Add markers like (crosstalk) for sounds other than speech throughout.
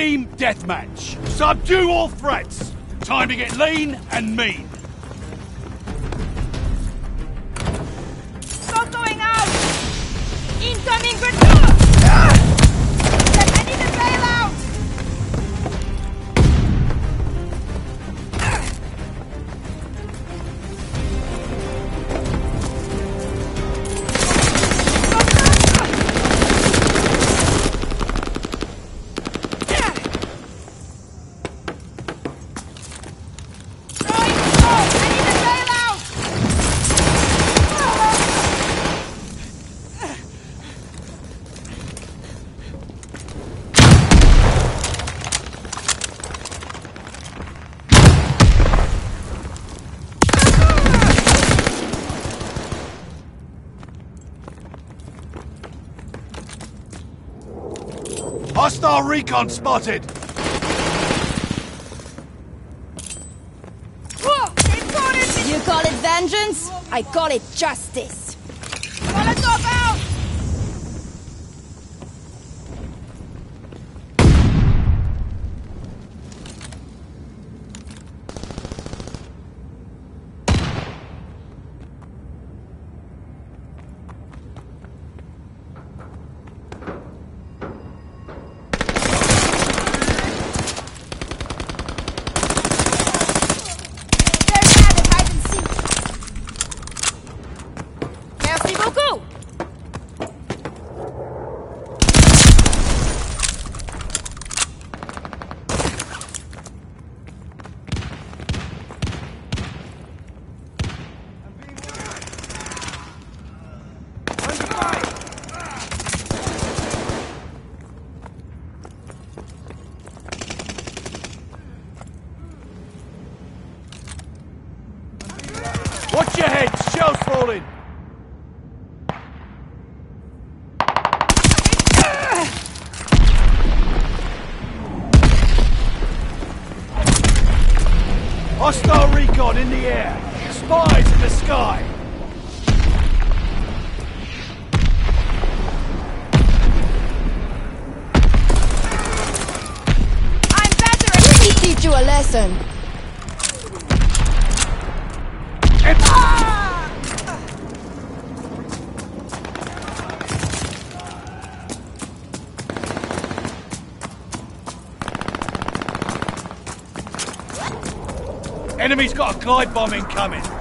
Team Deathmatch. Subdue all threats. Time to get lean and mean. Hostile recon spotted. You call it vengeance? I call it justice. Molotov out! There's that if I can see. Merci beaucoup! Watch your head. Shells falling. Hostile recon in the air. Spies in the sky. I'm better at teach you a lesson. Enemy's got a glide bomb incoming.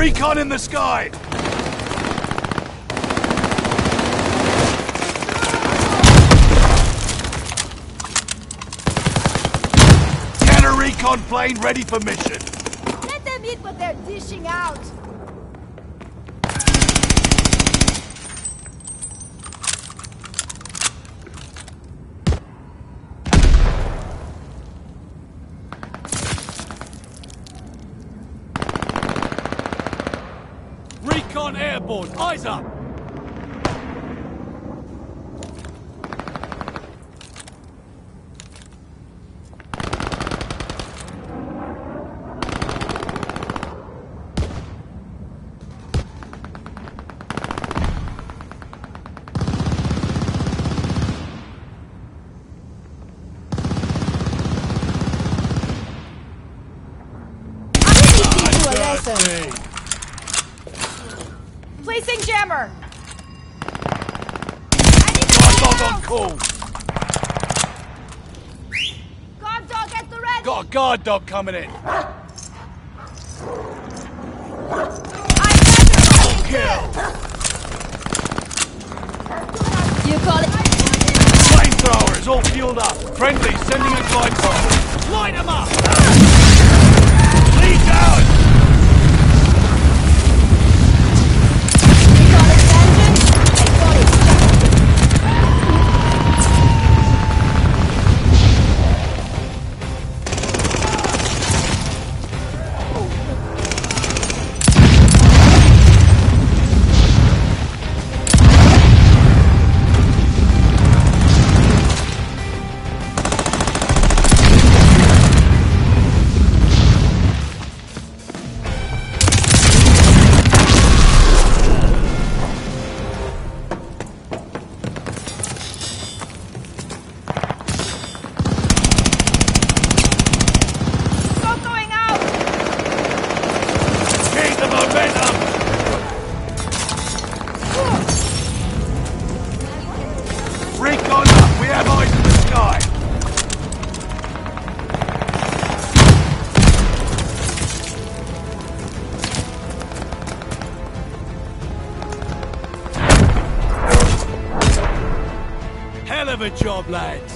Recon in the sky. Counter recon plane ready for mission. Let them eat what they're dishing out. Recon airborne. Eyes up. Teach you a lesson. Hey. Placing jammer. Guard dog on call. Guard dog at the ready. Got a guard dog coming in. Kill. You call it Flamethrower is all fueled up. Friendly sending a glide bomb. Of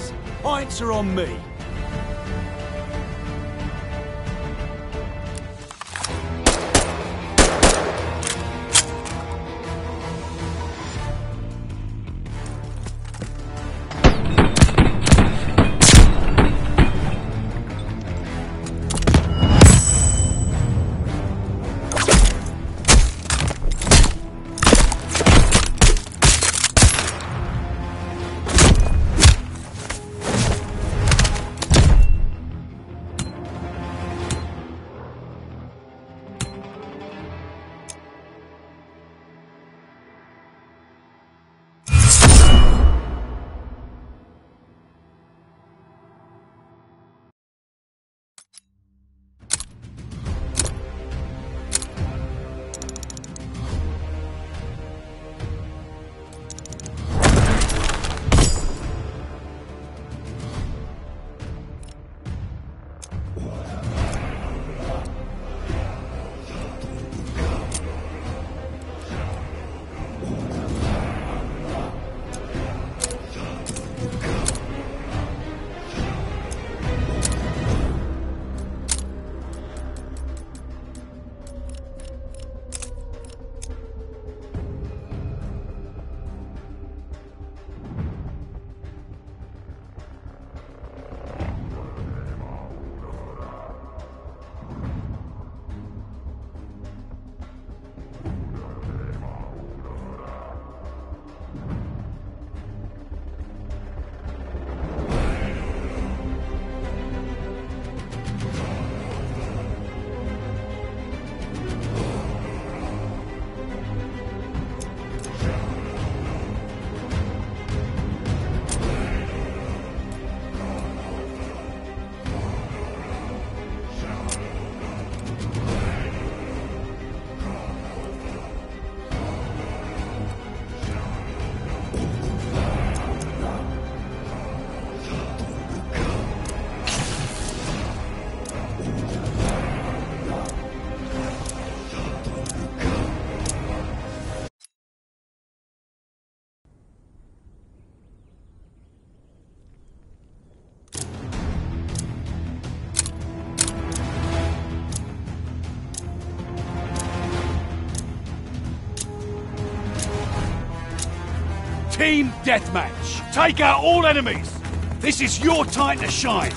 Team Deathmatch. Take out all enemies. This is your time to shine.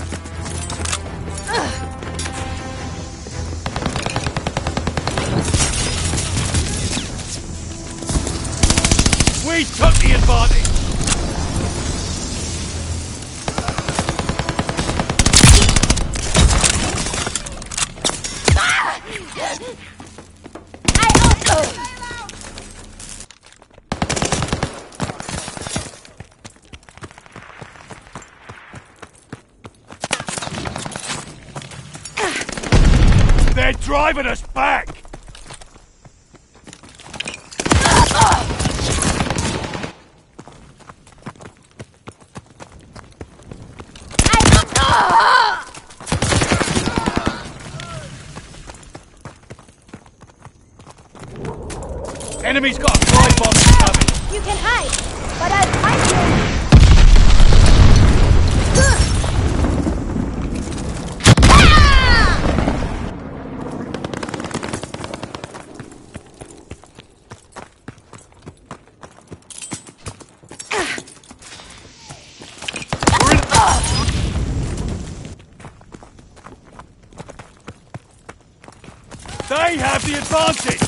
Ugh. We took the advantage! driving us back! Enemies got the advantage!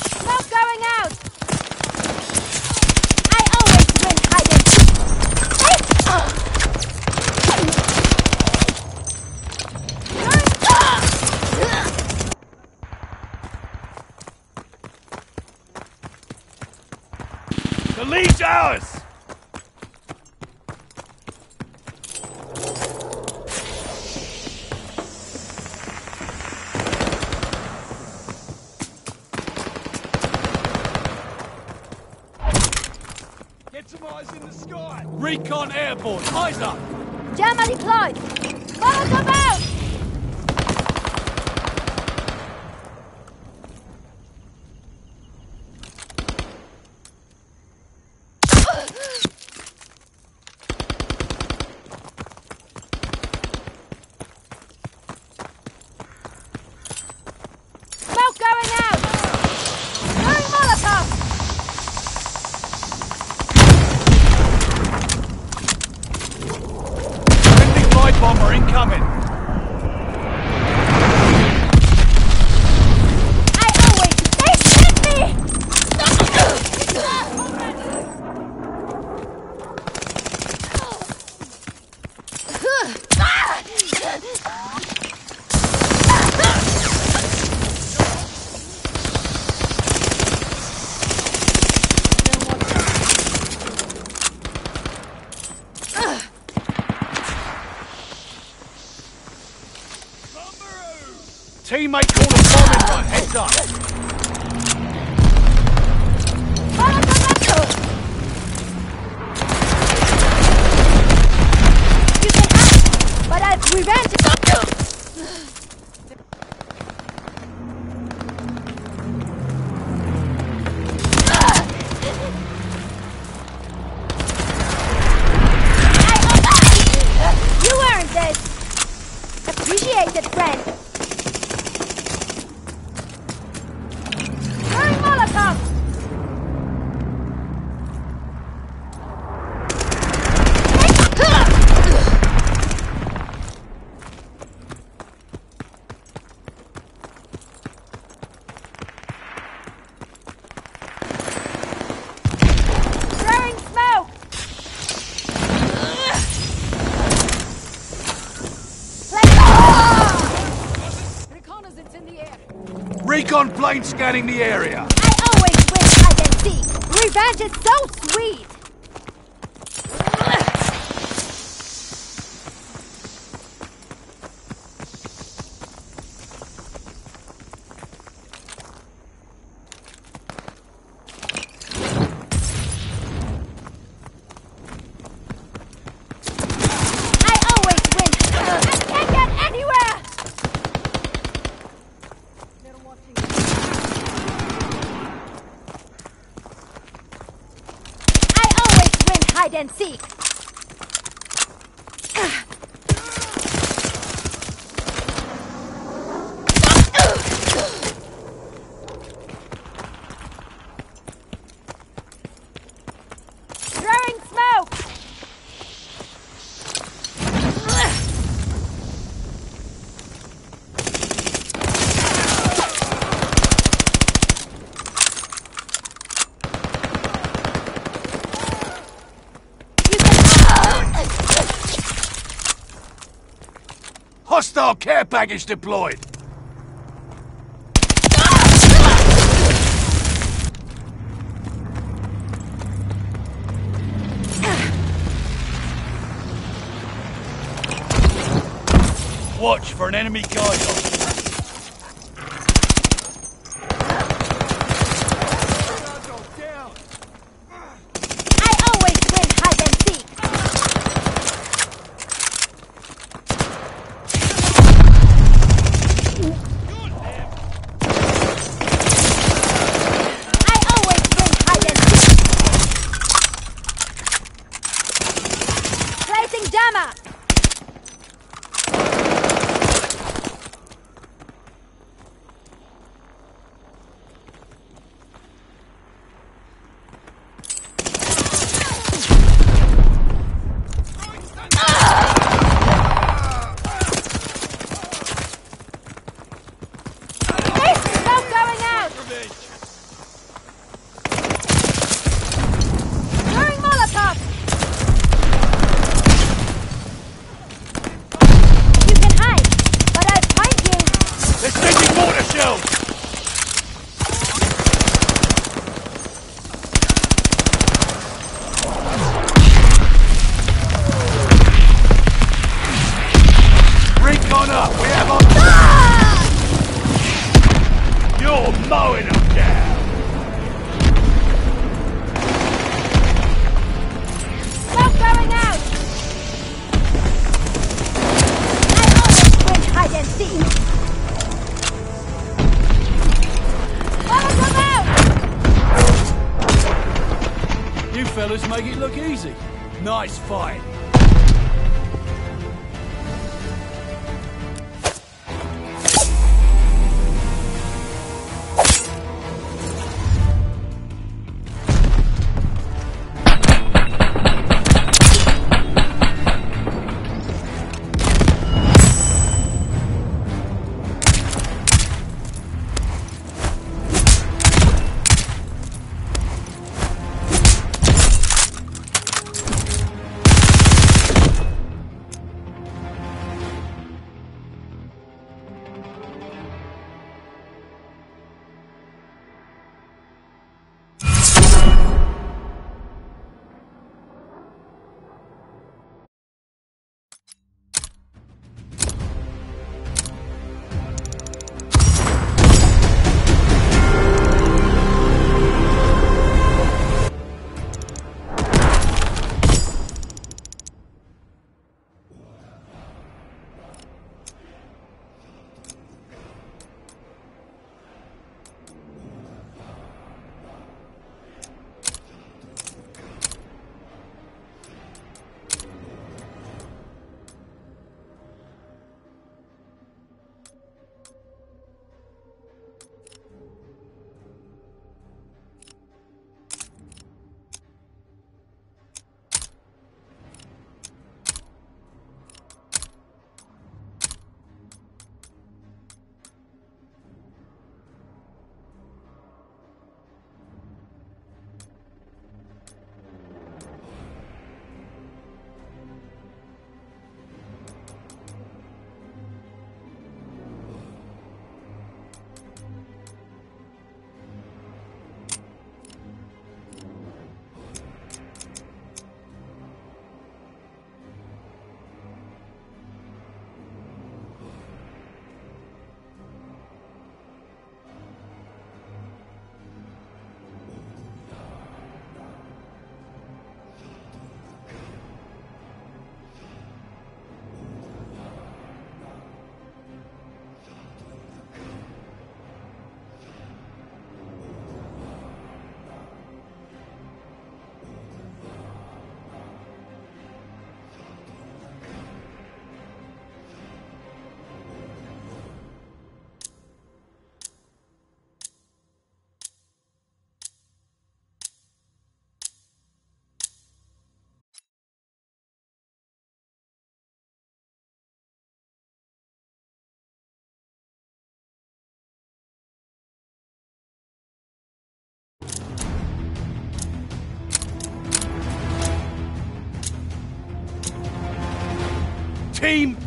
Airborne, eyes up! Plane scanning the area. I always wish I can see. Revenge is Hostile care package deployed. Watch for an enemy glide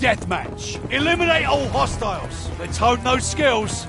deathmatch. Eliminate all hostiles. Let's hone those skills,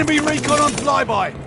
Enemy recon on flyby!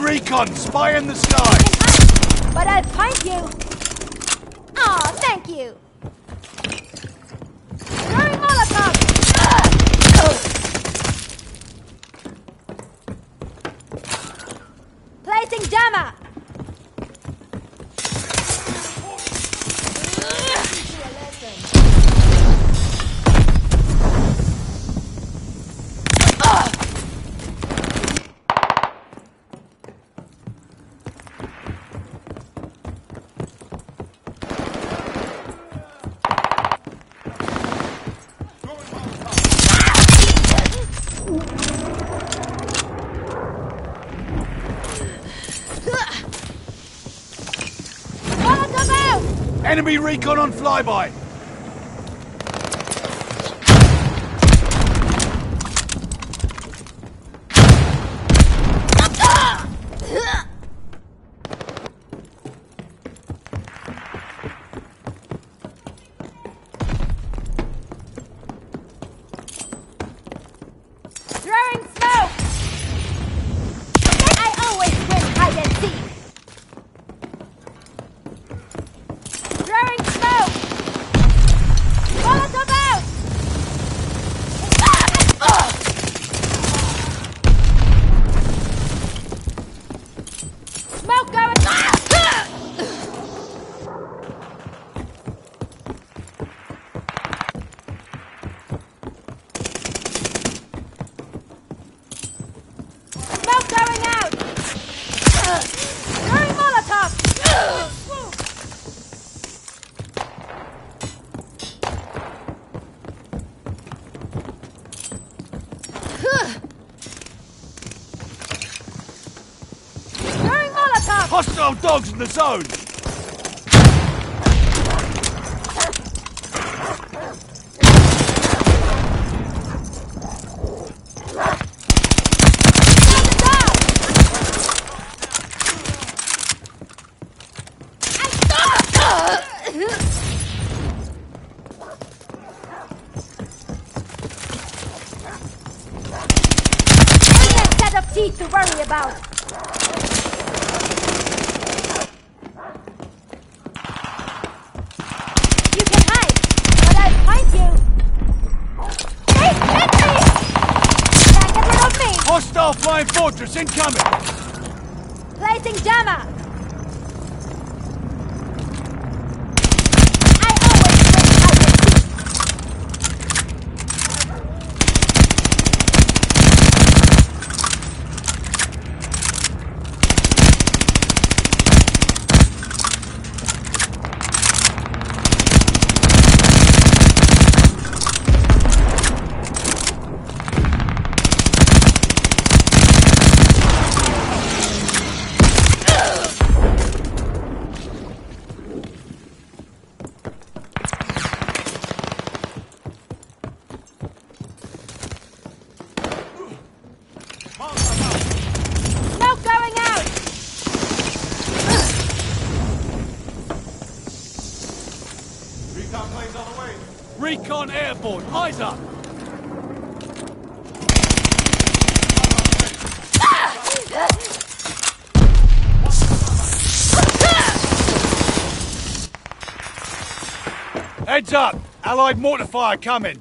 recon, spy in the sky! But I'll find you! Enemy recon on flyby. dogs in the zone! Allied mortar fire coming!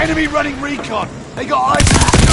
Enemy running recon! They got eyes!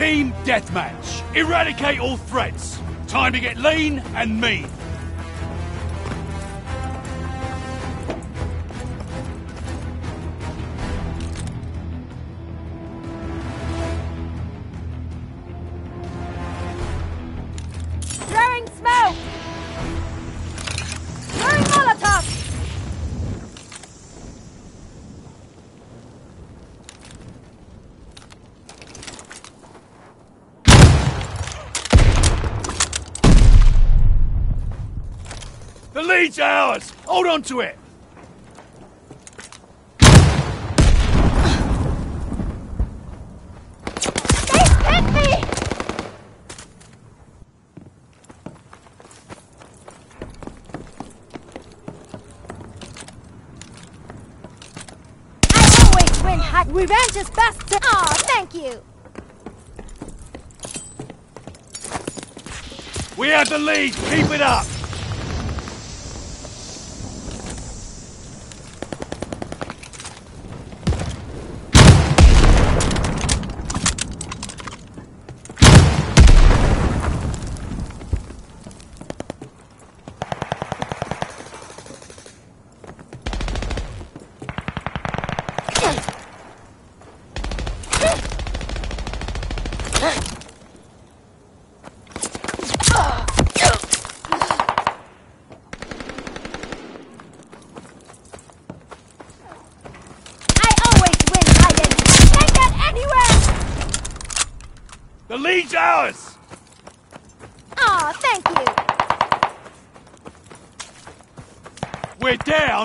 Team Deathmatch. Eradicate all threats. Time to get lean and mean. Speed's ours! Hold on to it! Revenge is best to- Aw, thank you! We have the lead! Keep it up!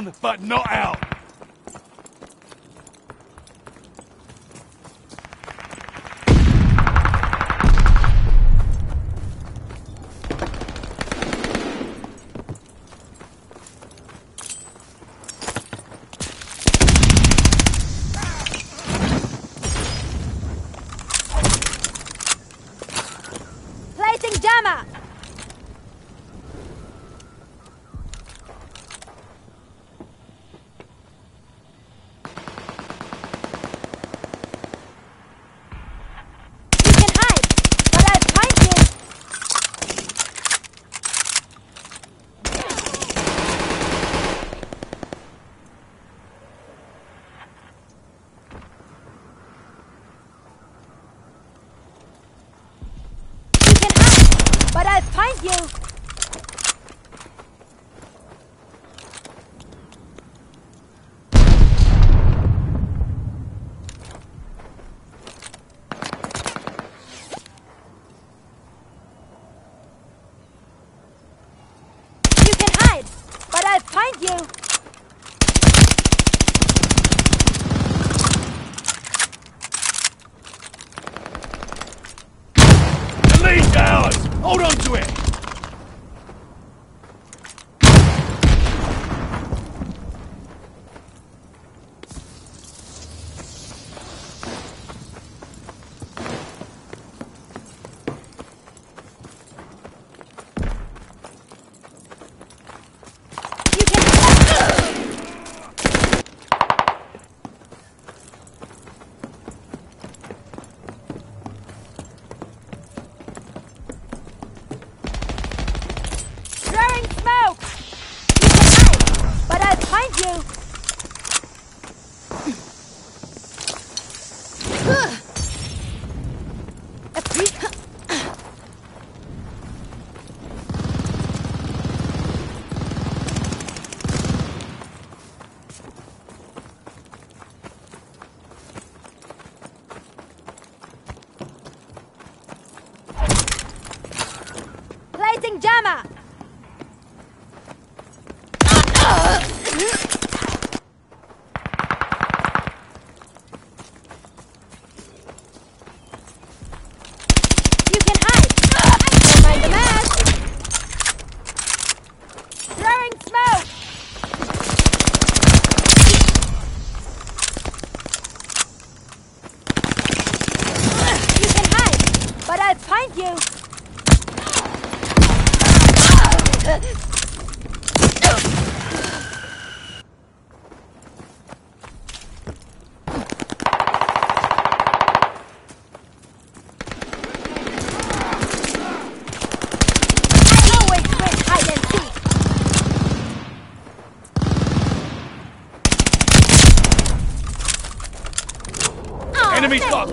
down, but not out.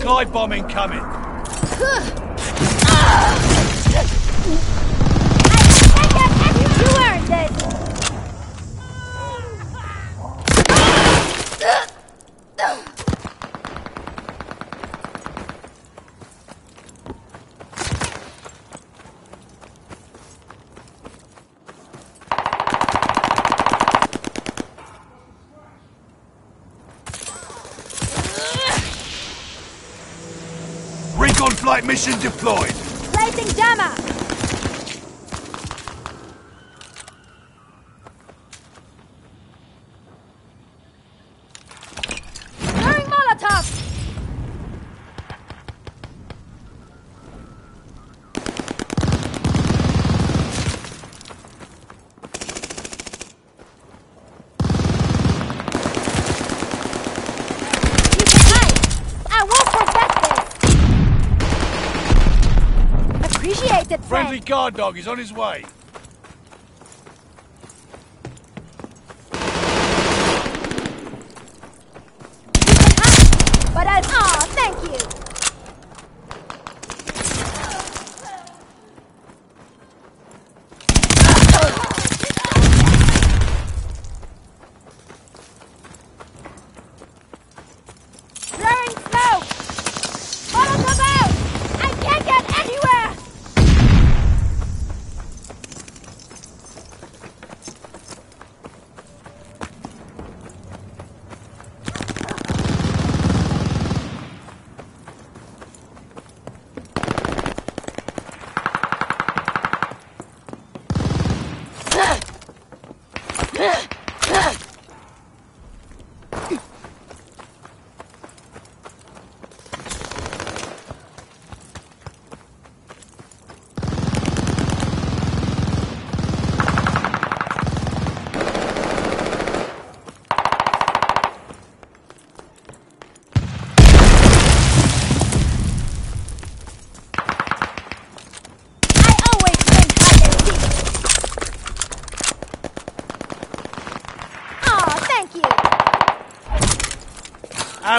got a coming. Mission deployed. Placing jammer. guard dog is on his way.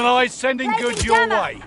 I'm sending goods your way.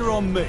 are on me.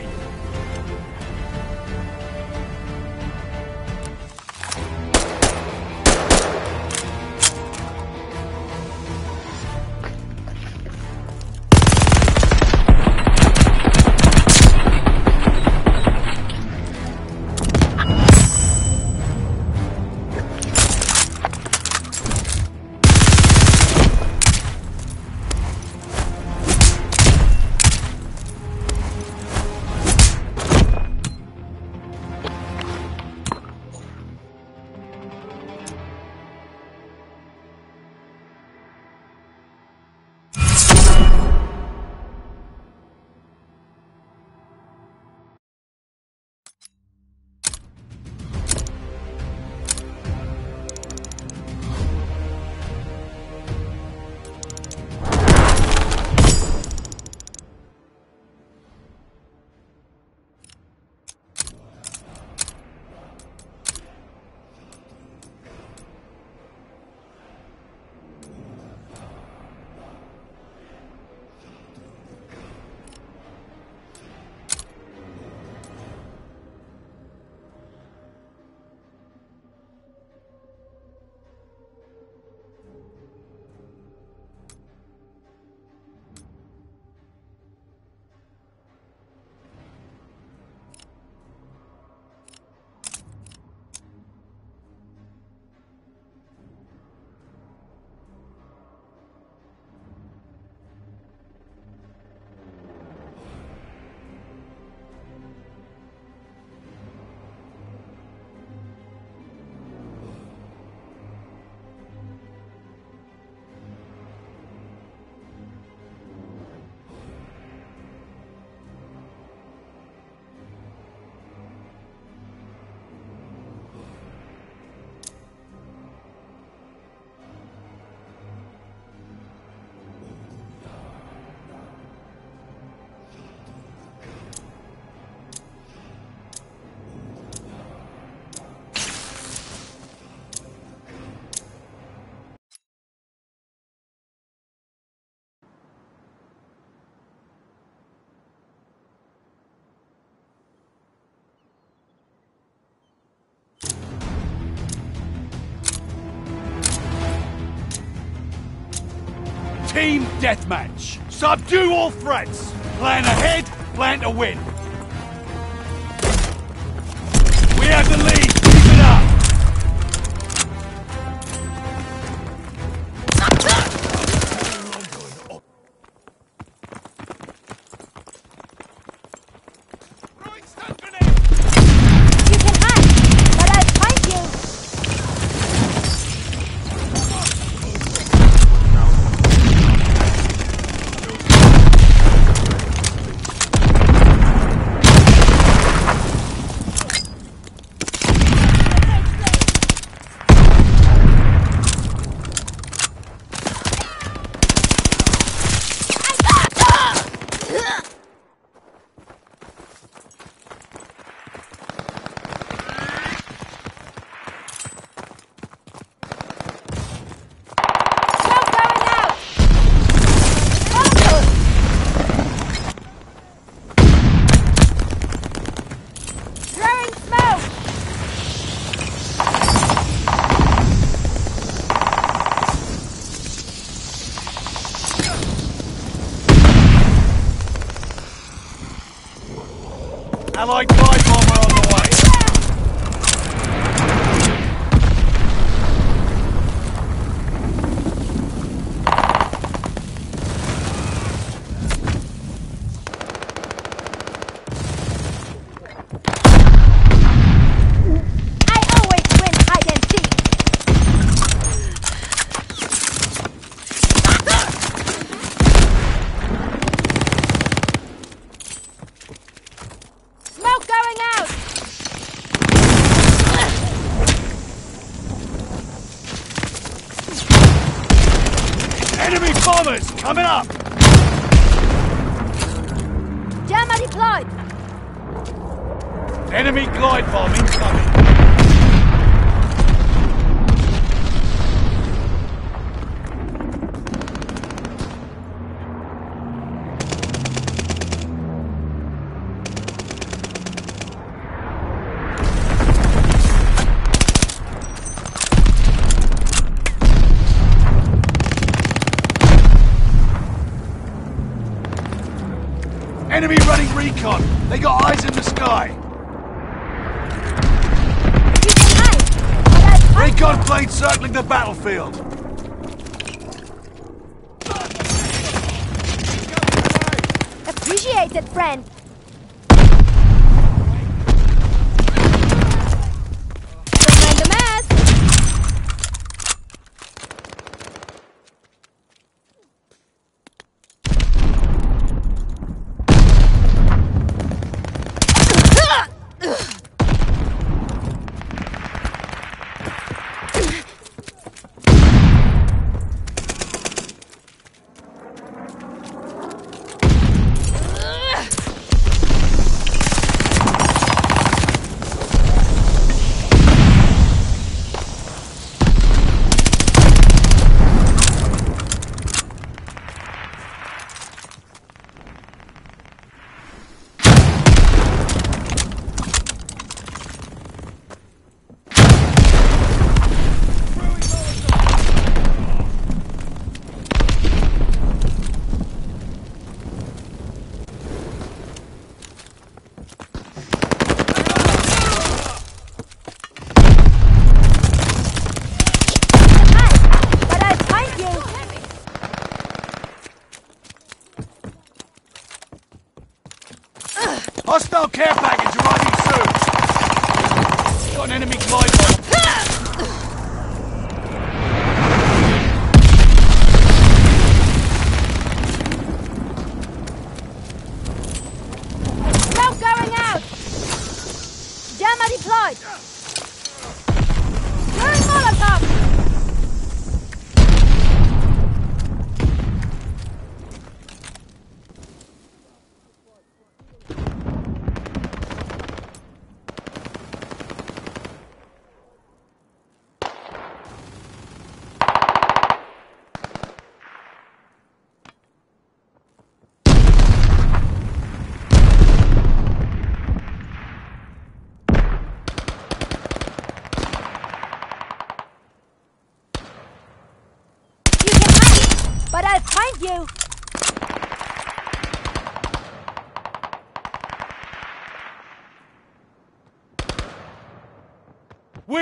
Team Deathmatch. Subdue all threats. Plan ahead, plan to win. They got eyes in the sky! Recon planes circling the battlefield!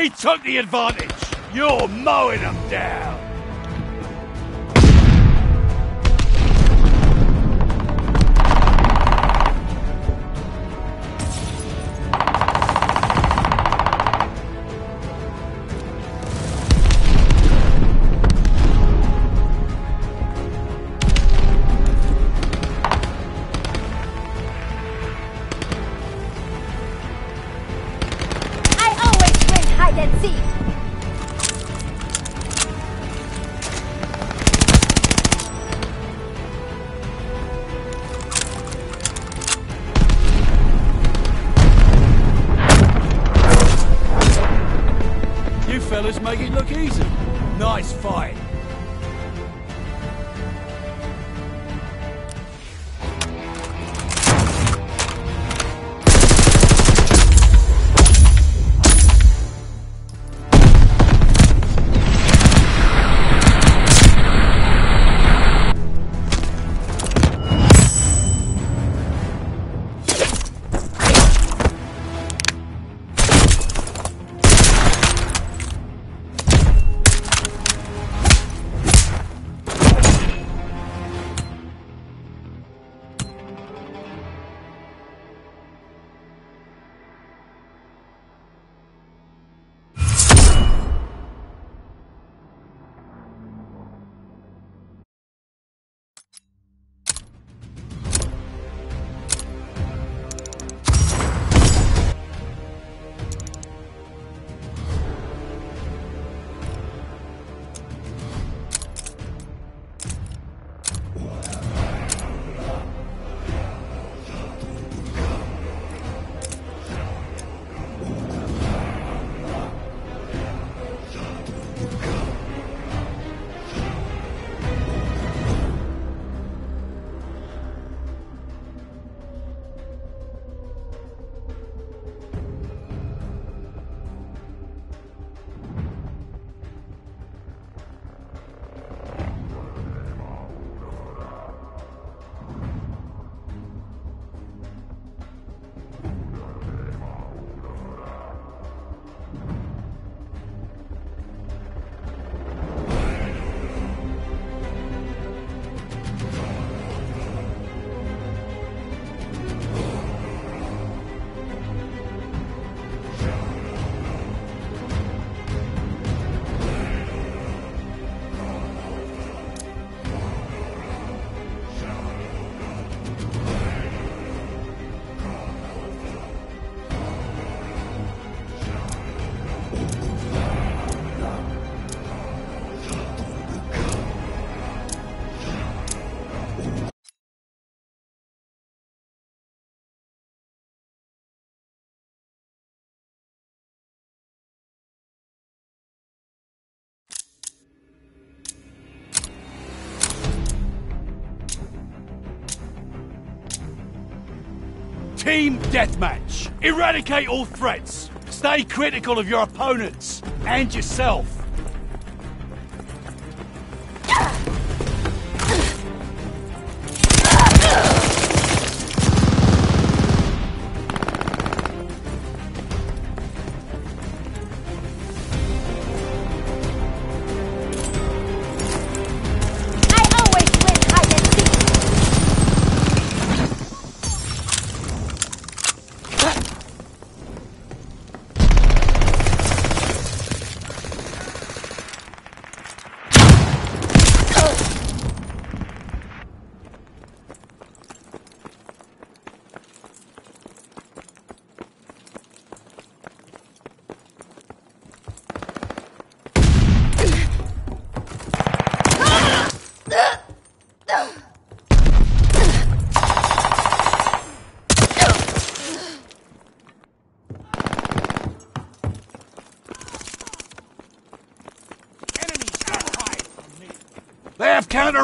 We took the advantage. You're mowing them down. Team Deathmatch. Eradicate all threats. Stay critical of your opponents and yourself.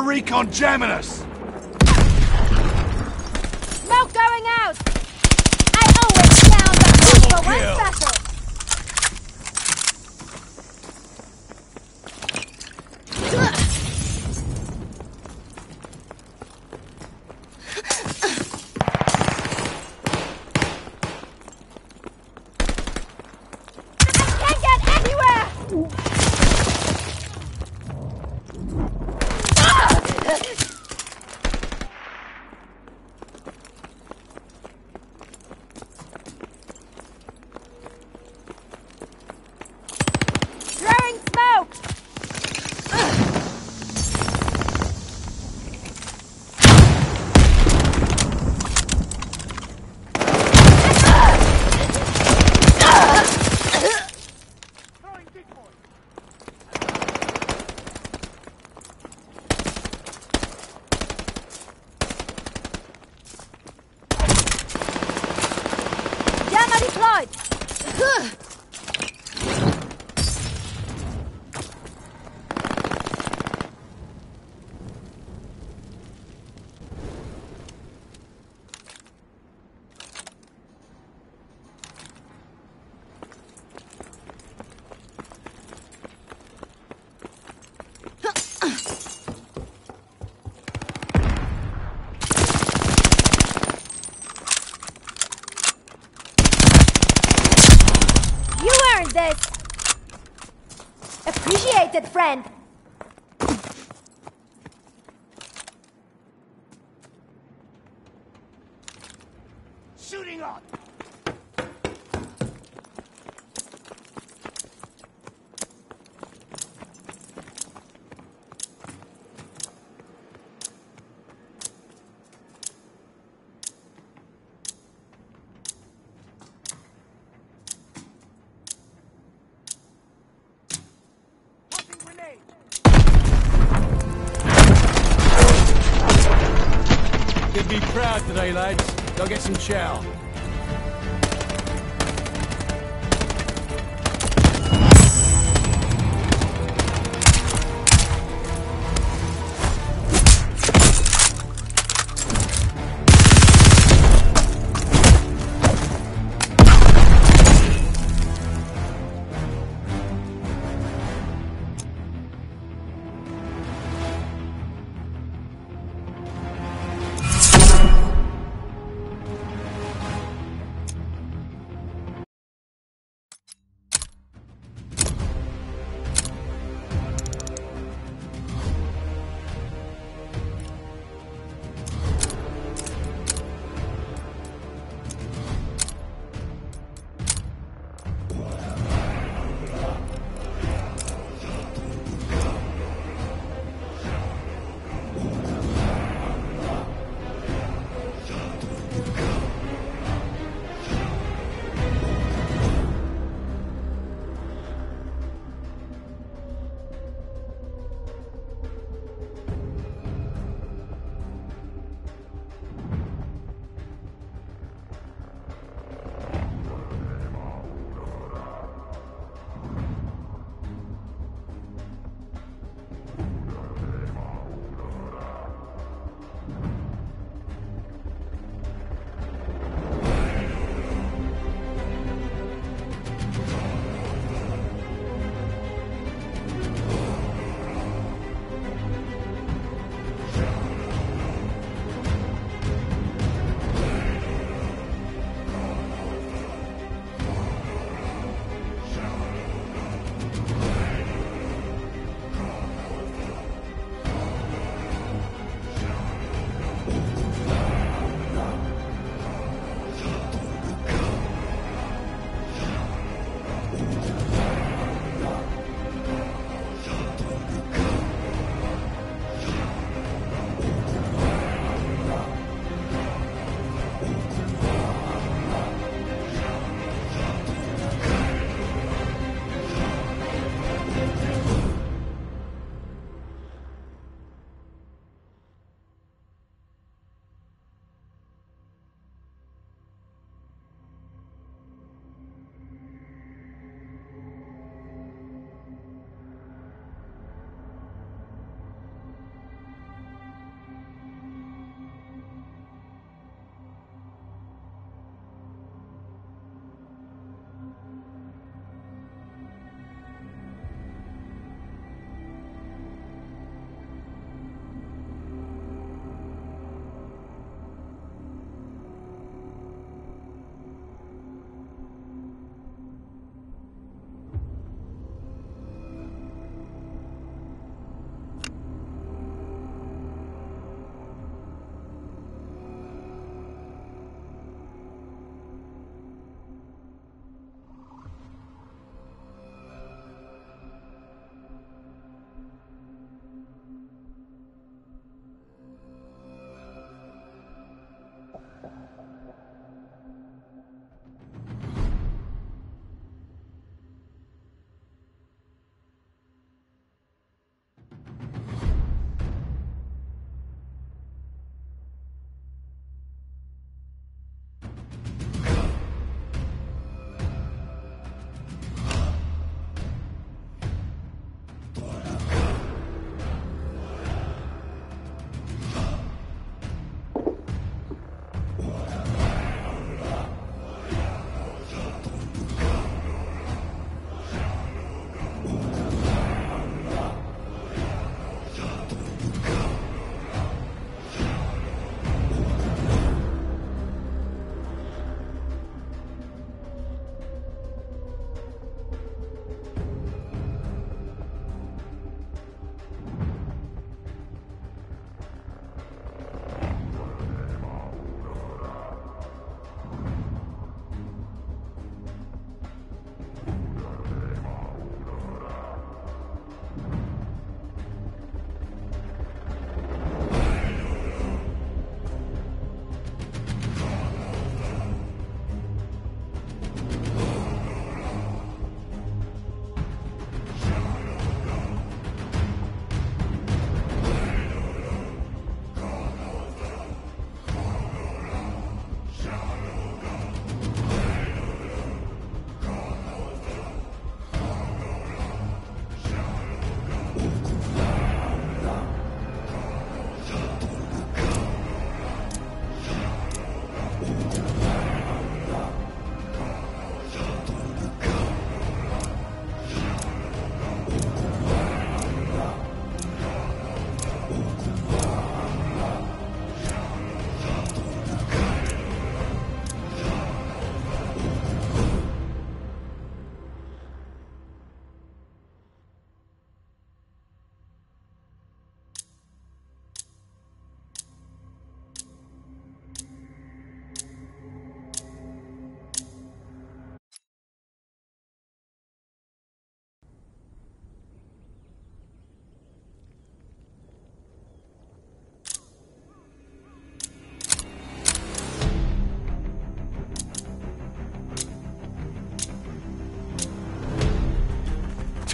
Recon jamming us. Smoke going out. I always down the food for one kill. special. earned this. Appreciated, friend.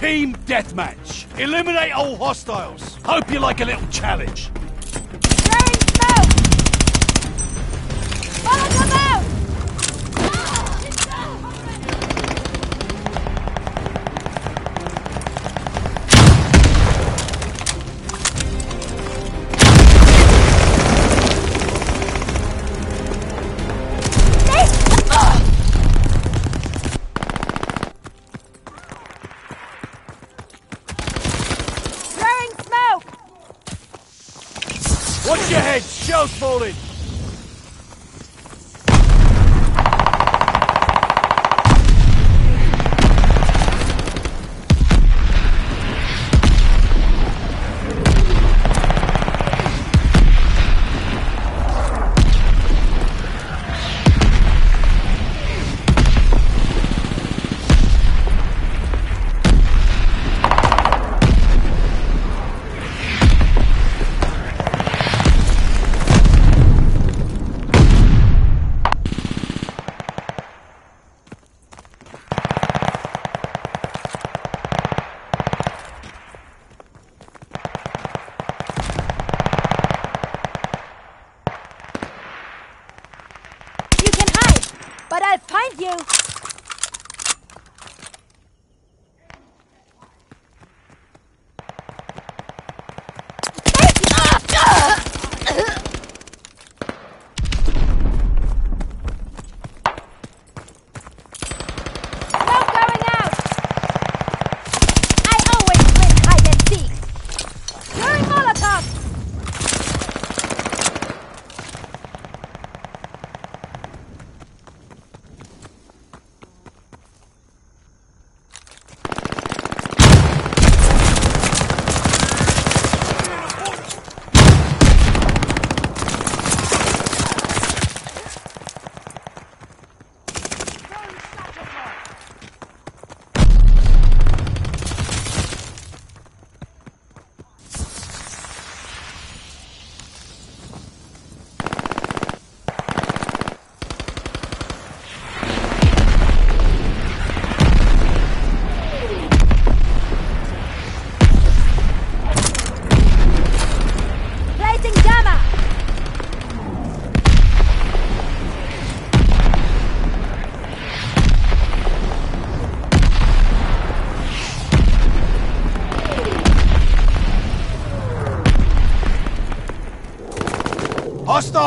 Team Deathmatch. Eliminate all hostiles. Hope you like a little challenge. Rails falling!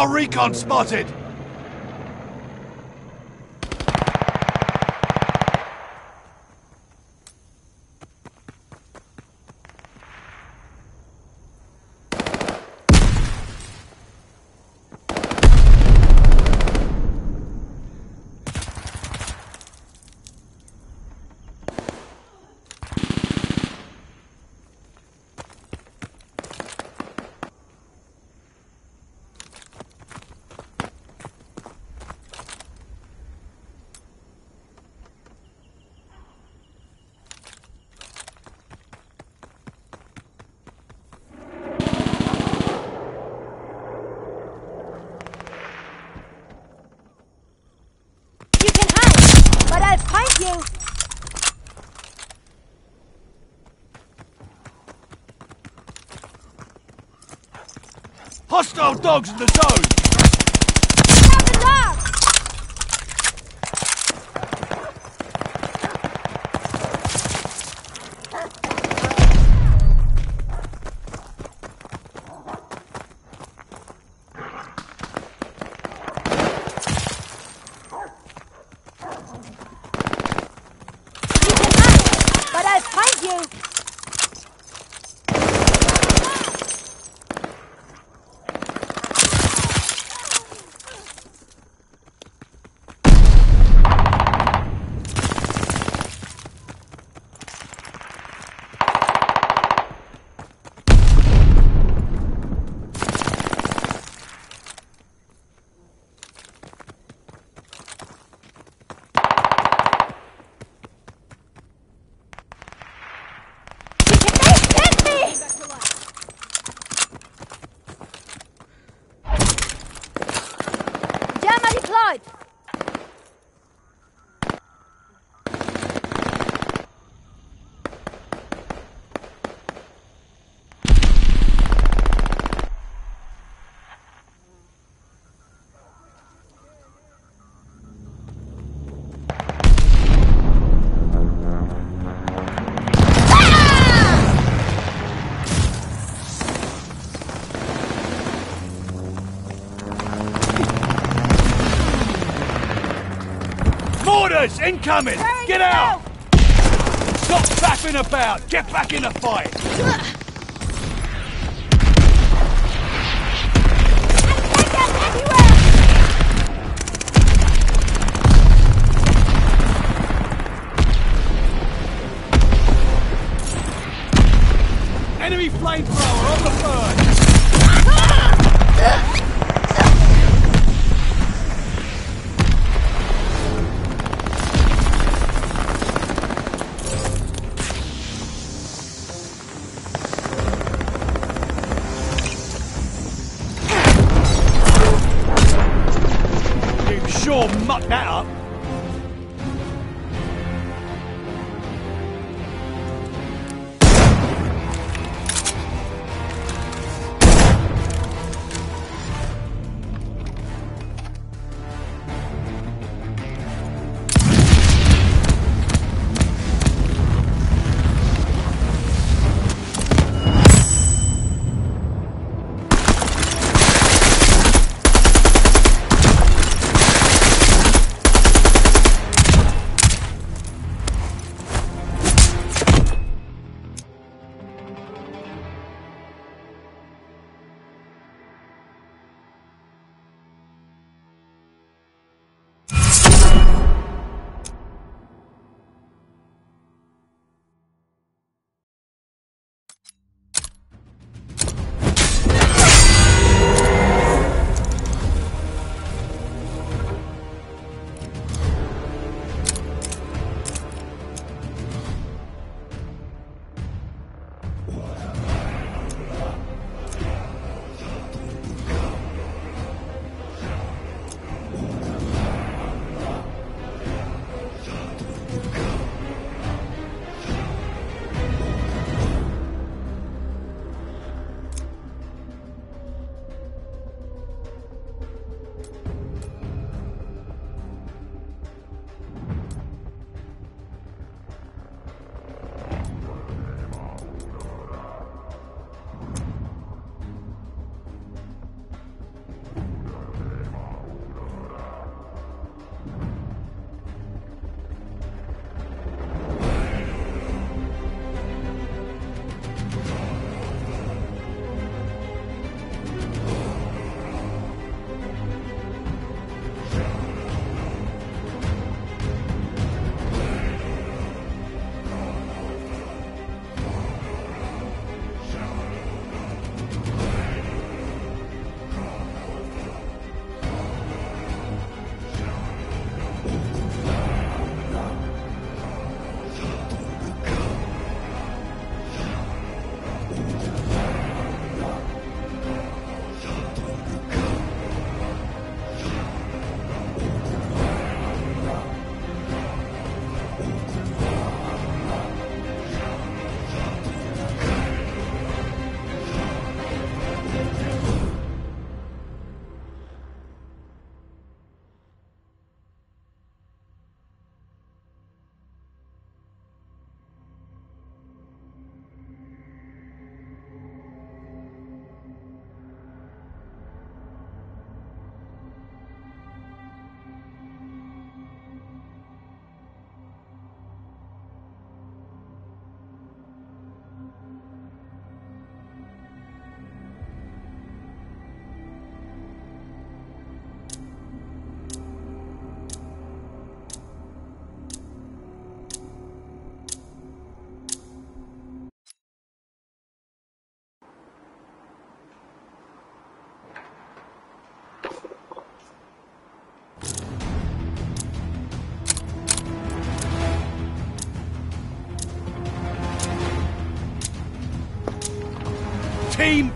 Recon spotted! Hostile dogs in the zone! Mortars incoming! Get out! Stop faffing about! Get back in the fight! (laughs)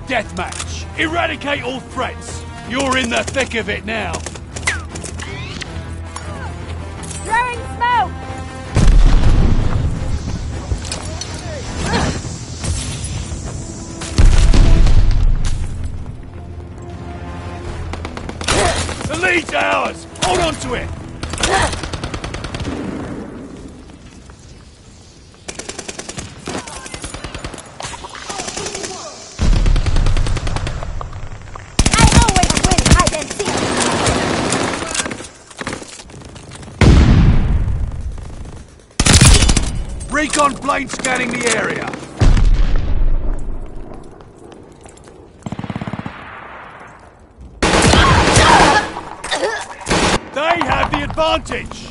Deathmatch. Eradicate all threats. You're in the thick of it now. Throwing smoke. The lead's ours. Hold on to it. I always win hide and seek. Recon plane scanning the area. They have the advantage!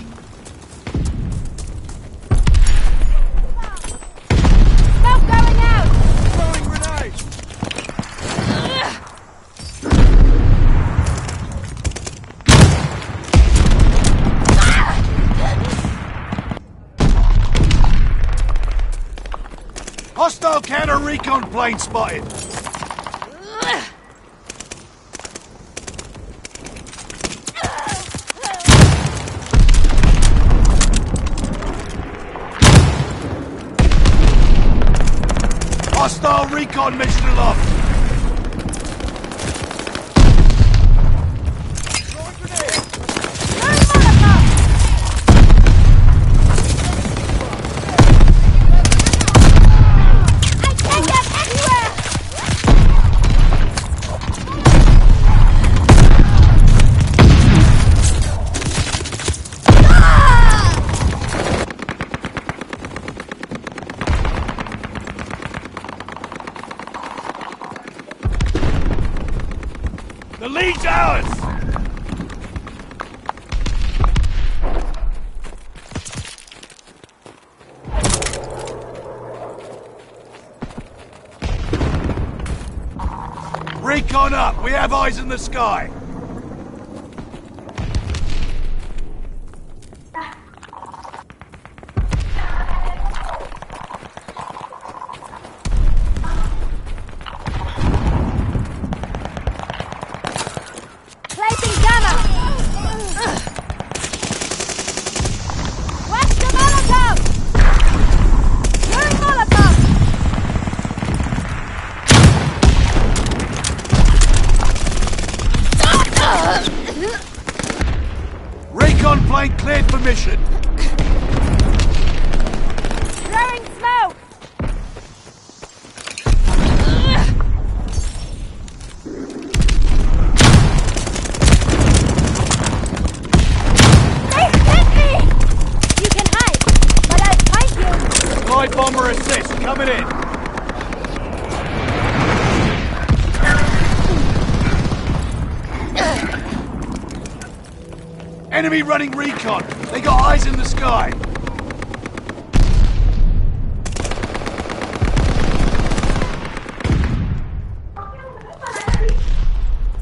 Smoke going out! Throwing grenades! Hostile counter recon plane spotted. Hostile recon mission aloft. Throwing Molotov! I can't get anywhere! The lead's ours! Recon up! We have eyes in the sky! running recon. They got eyes in the sky.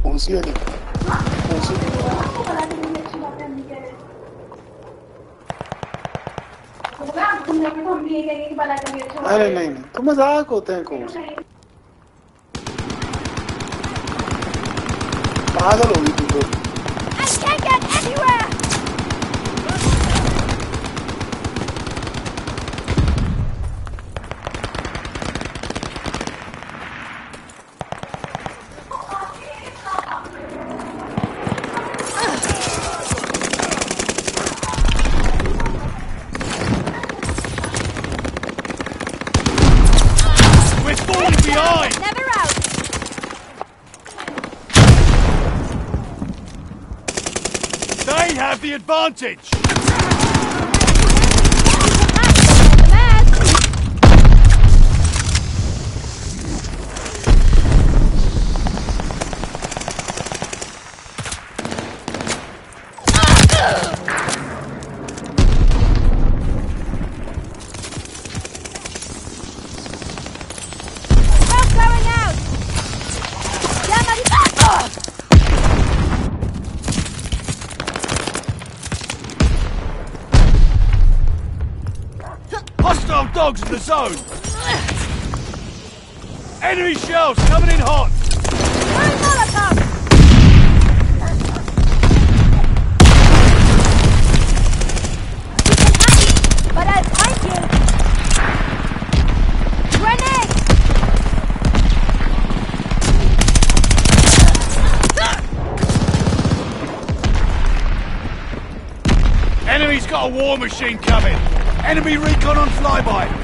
पहुंची अभी पहुंची अरे नहीं नहीं तो मजाक होते हैं कौन पागल होगी advantage. Mad! Smoke going out! Jammer! Hostile dogs in the zone. Enemy shells coming in hot. Enemy's got a war machine coming. Enemy recon on flyby.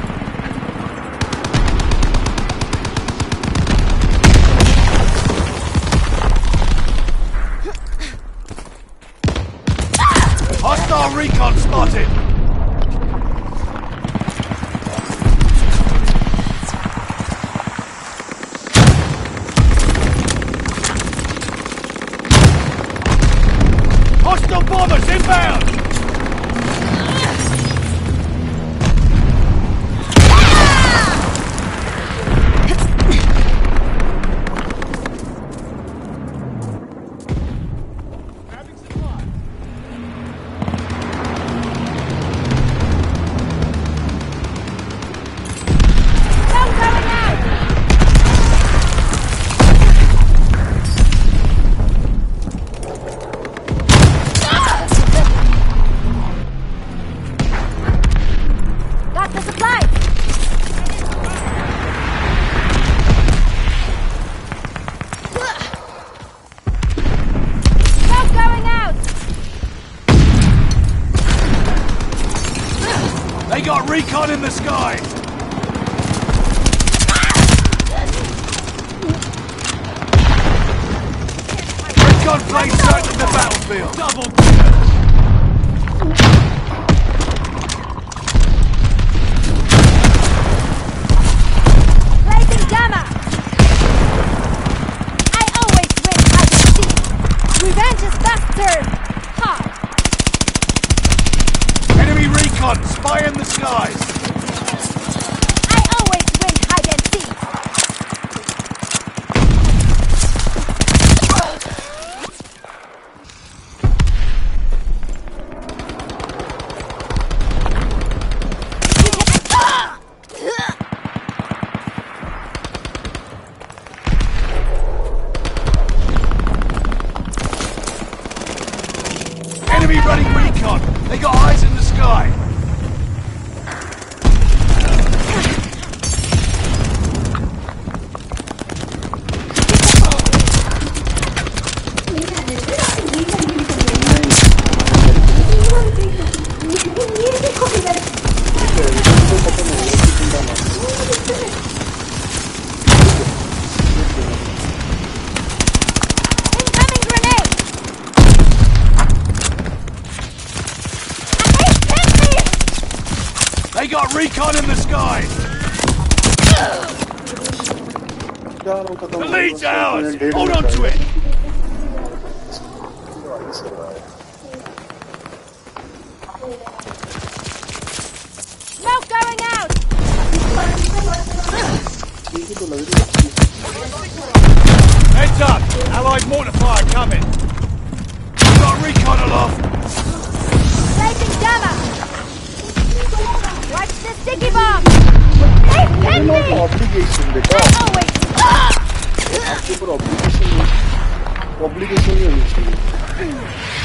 Obligation बेटा. आपके ऊपर ऑब्लिगेशन ऑब्लिगेशन नहीं होनी चाहिए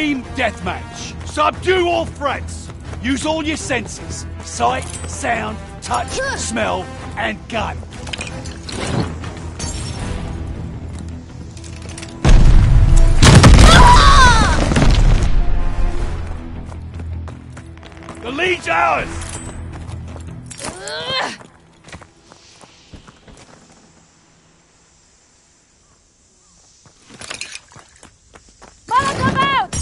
Team deathmatch. Subdue all threats. Use all your senses. Sight, sound, touch, smell, and gun. Ah! The lead's ours! Molotov out!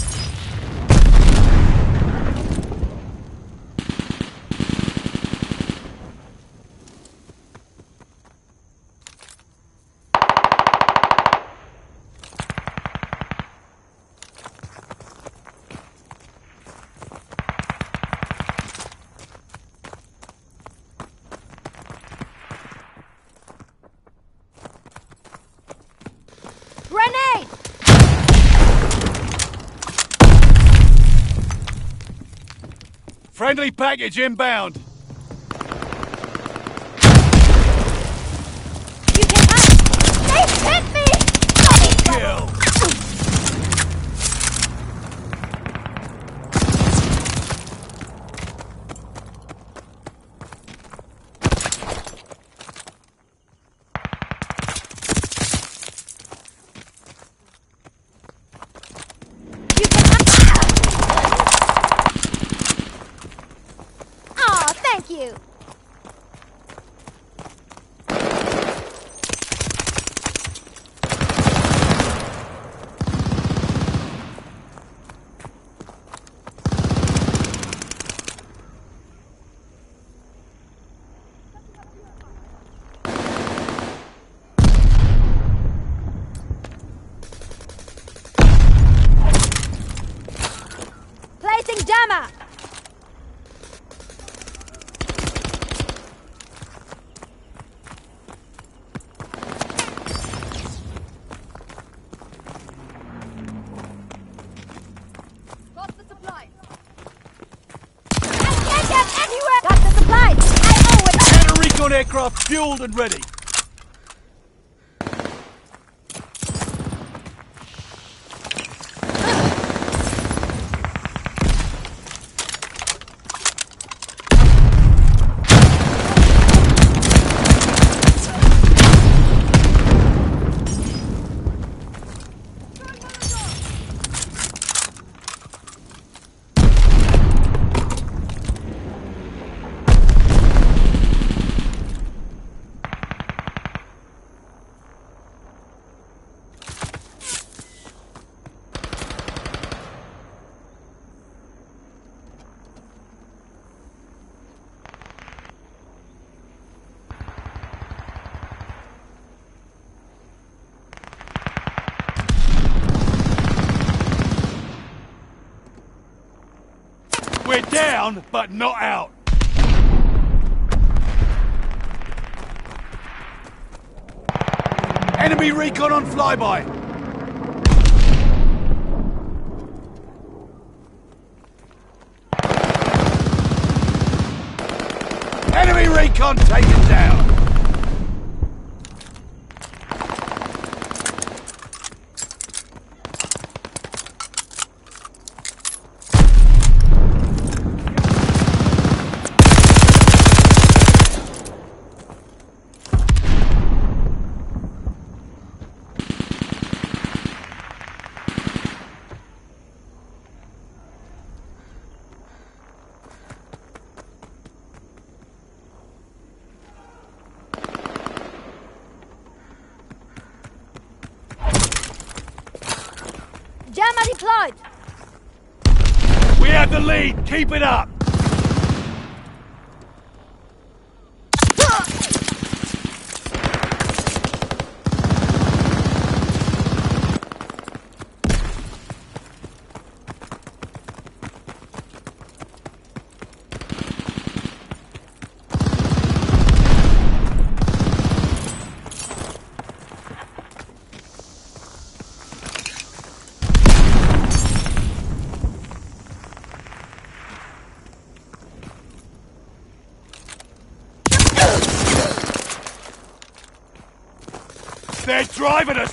Grenade! Friendly package inbound. You can hide! They hit me! Kill. You can hide! Aw, thank you! Placing jammer! Got the supplies. I can't get anywhere! Got the supplies! I owe it! Counter recon aircraft fueled and ready. We're down, but not out. Enemy recon on flyby. Enemy recon taken down. Jammer deployed! We have the lead. Keep it up. Driving us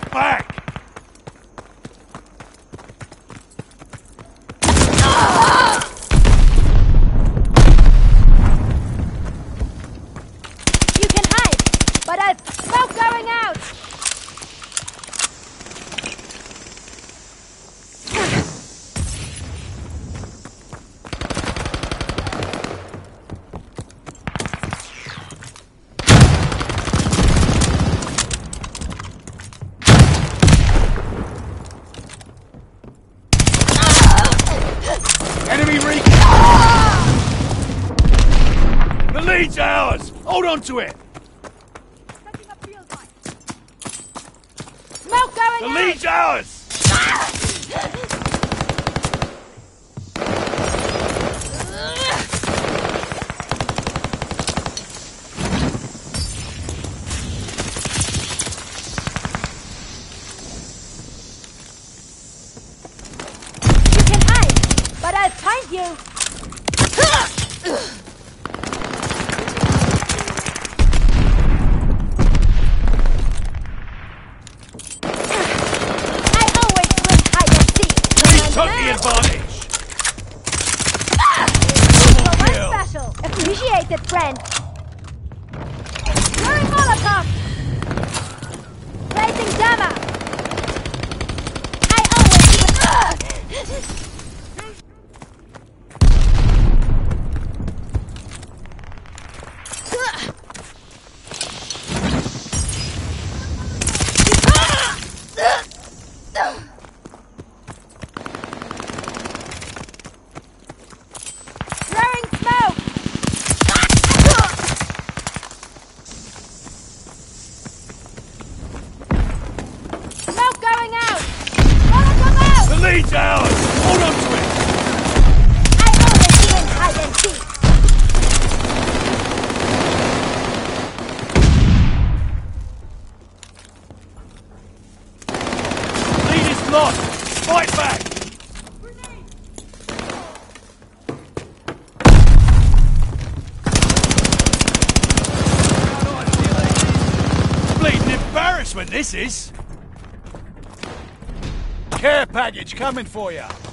coming for you.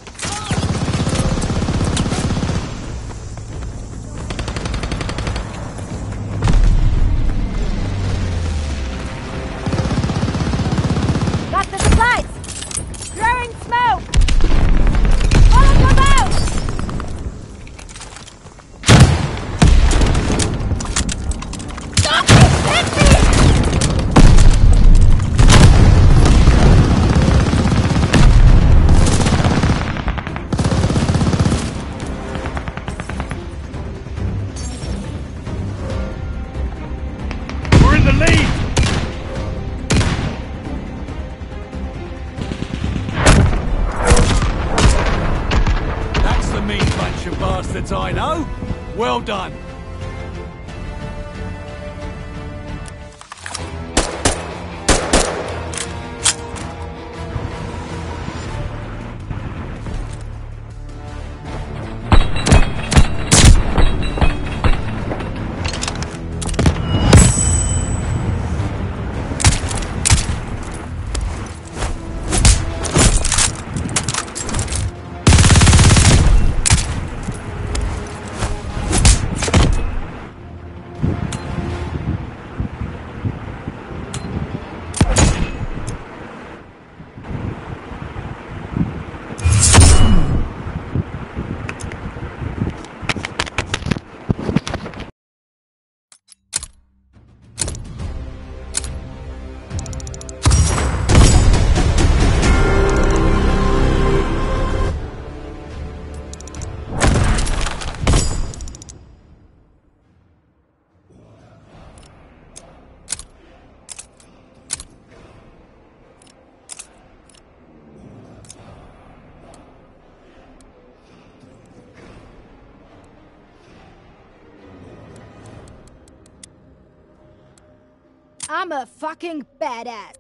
I'm a fucking badass.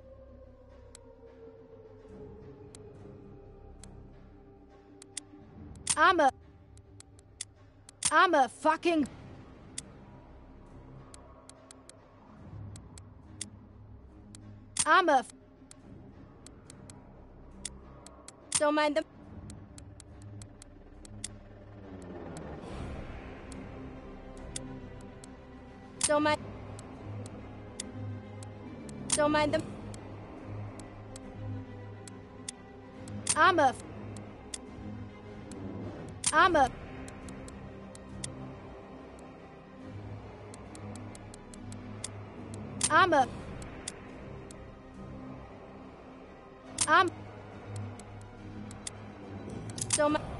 I'm a... I'm a fucking... I'm a... Don't mind them. Don't mind... Don't mind them. I'm a. I'm a. I'm a. I'm. Don't mind.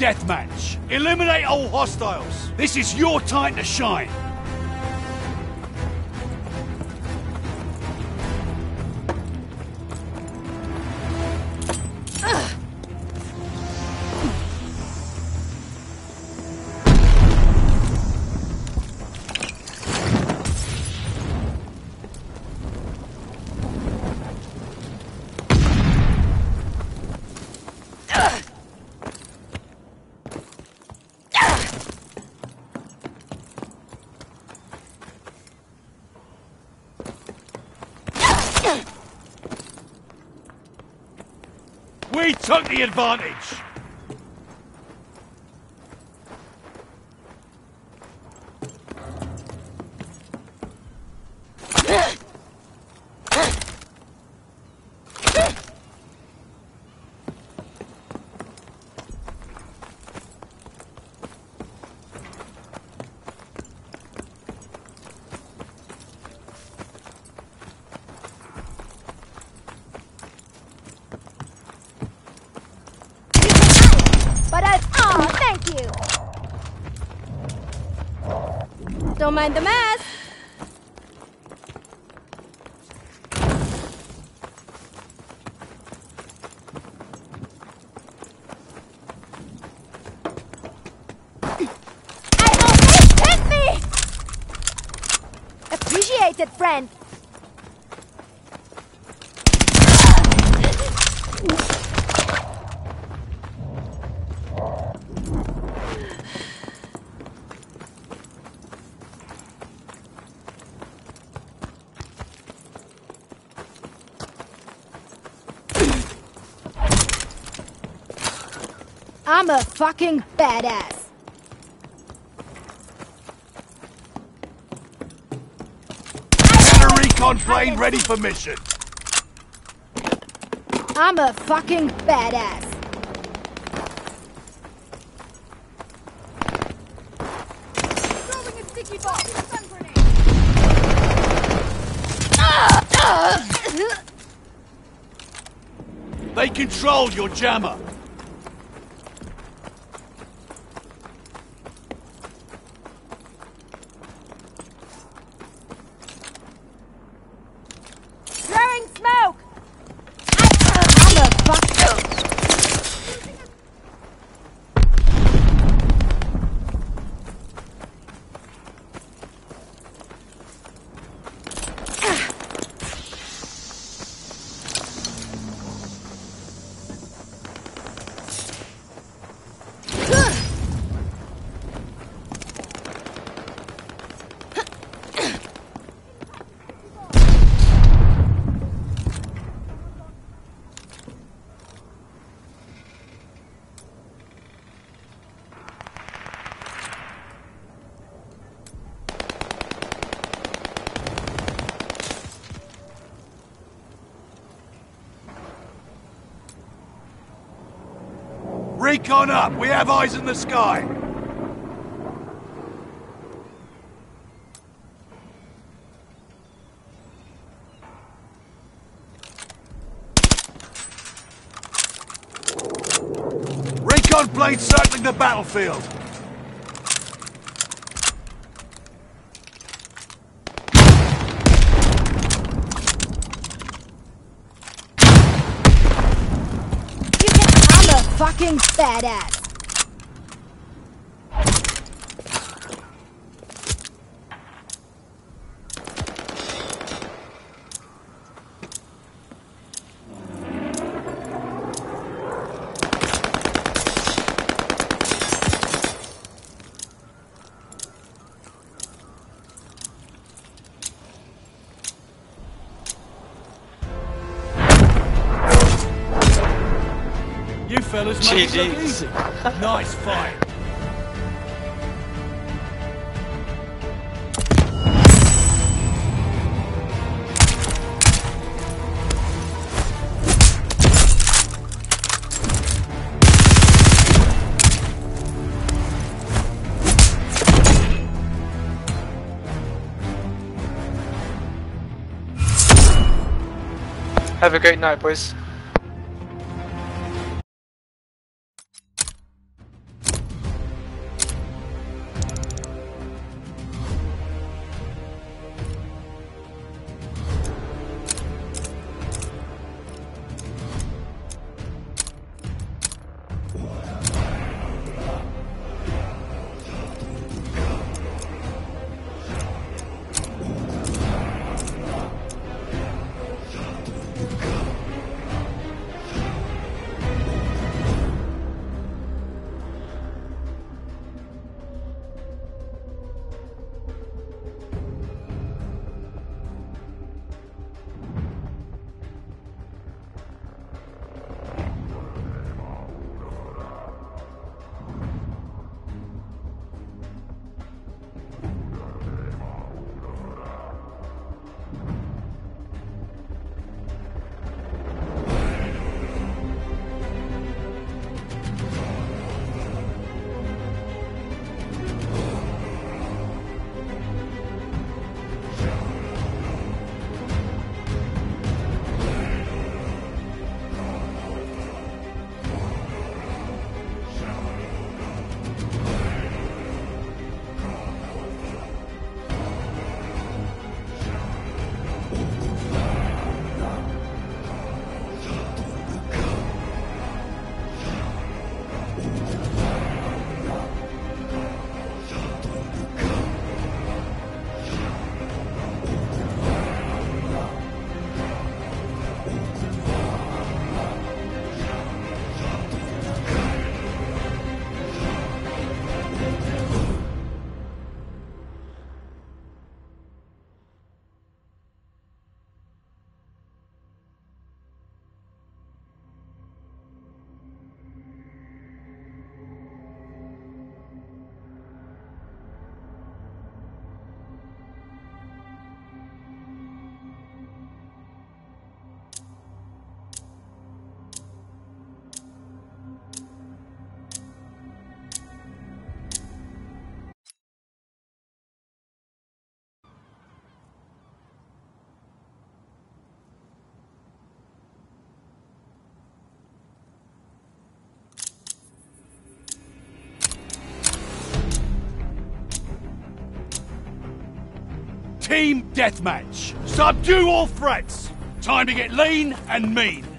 Deathmatch. Eliminate all hostiles. This is your time to shine. Took the advantage. But I... Aw, thank you! Don't mind the mess. I almost hit me! Appreciate it, friend. I'm a fucking badass. Got a recon plane ready for mission. I'm a fucking badass. Throwing a sticky bomb. Stun grenade. They control your jammer. Throwing smoke! I, I'm a fuck. Recon up. We have eyes in the sky. Recon plane circling the battlefield. You can. I'm a fucking badass. You fellas made it look easy. (laughs) Nice fight. Have a great night, boys. Team deathmatch. Subdue all threats. Time to get lean and mean.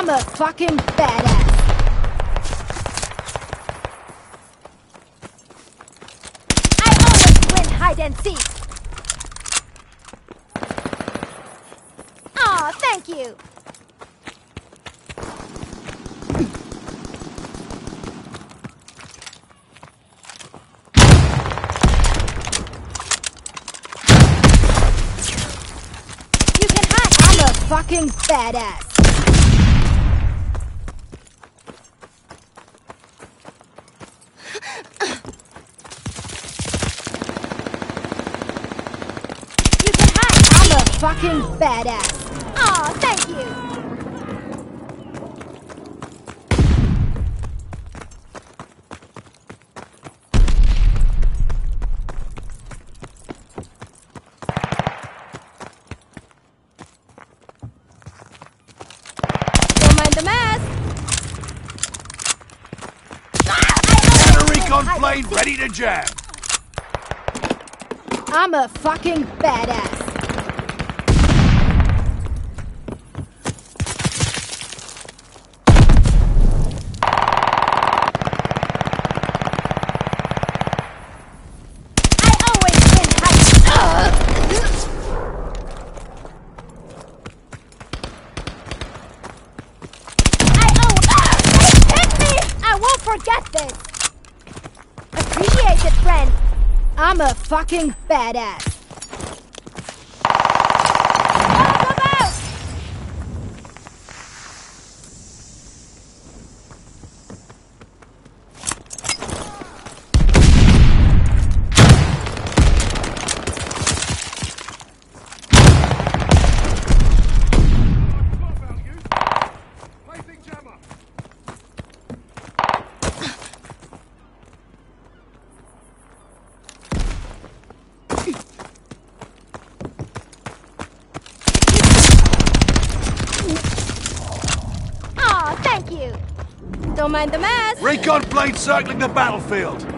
I'm a fucking badass. I always win hide and seek. Aw, thank you. You can hide. I'm a fucking badass. You can hide. I'm a fucking badass. Aw, thank you. Don't mind the mess. Counter recon plane ready to jam. I'm a fucking badass. I always win heights. I always hit me. I won't forget this. Appreciate it, friend. I'm a fucking badass. Help him out! Aw, thank you. Mind the mess. Recon plane circling the battlefield.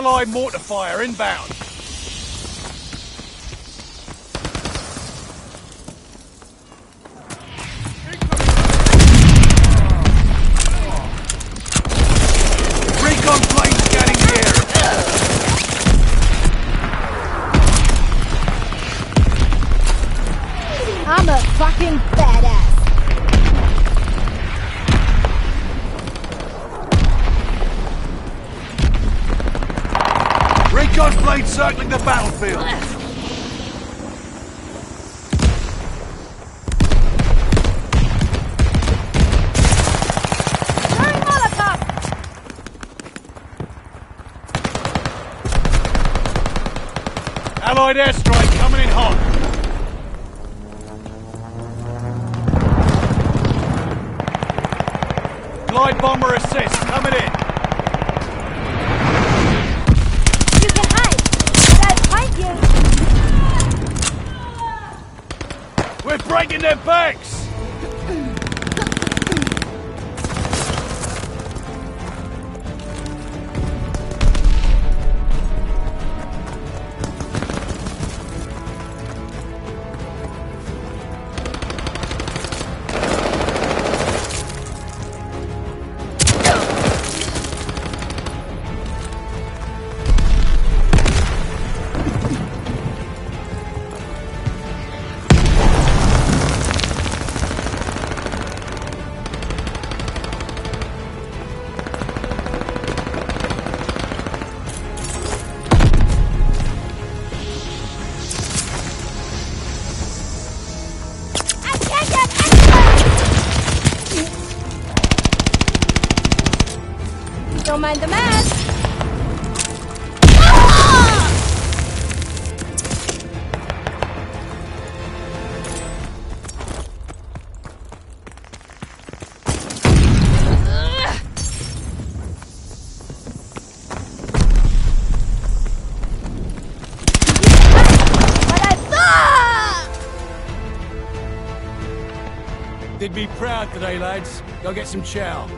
Allied mortar fire inbound. Be proud today, lads. Go get some chow.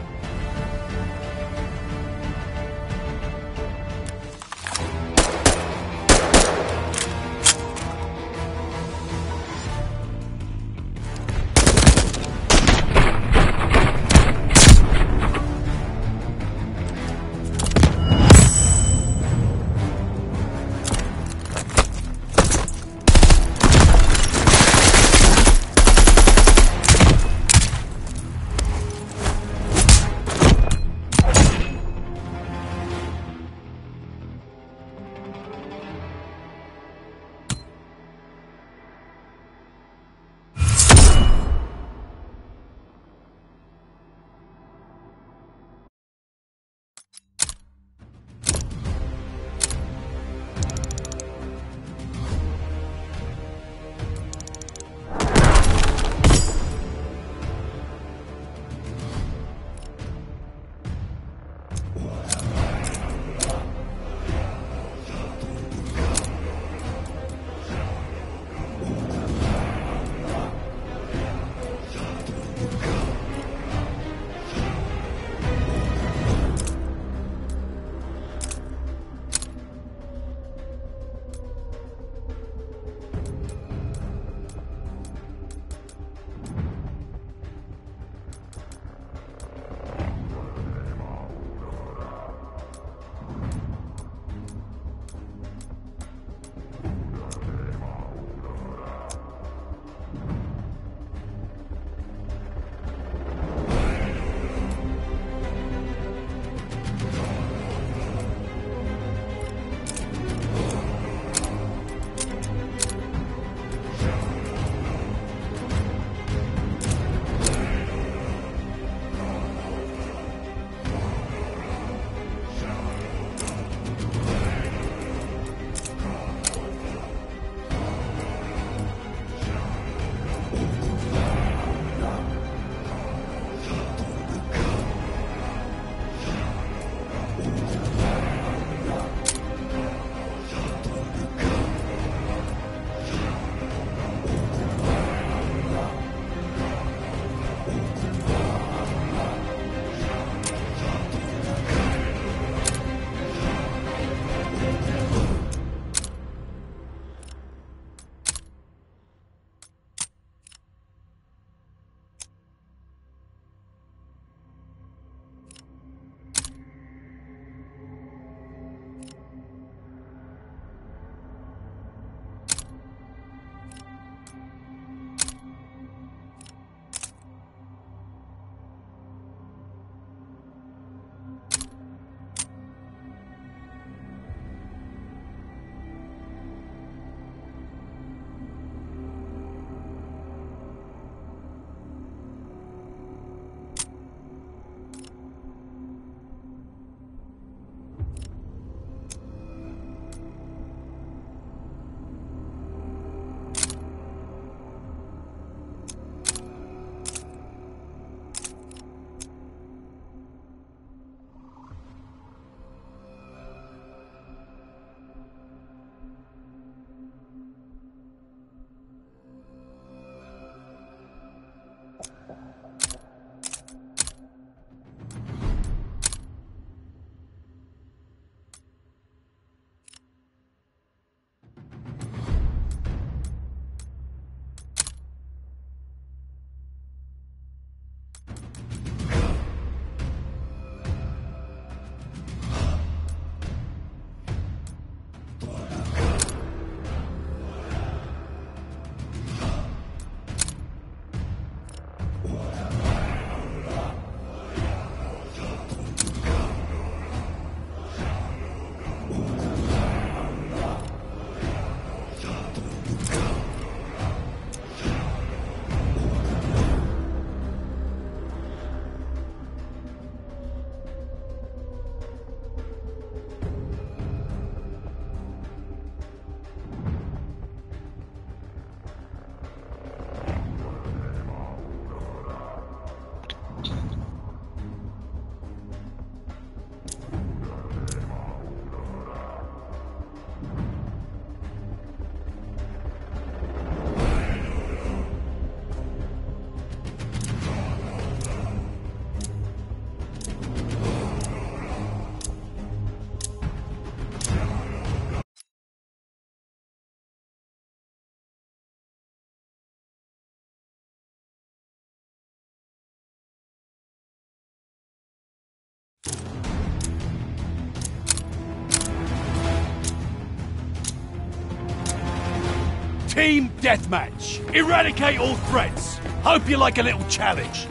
Deathmatch. Eradicate all threats. Hope you like a little challenge.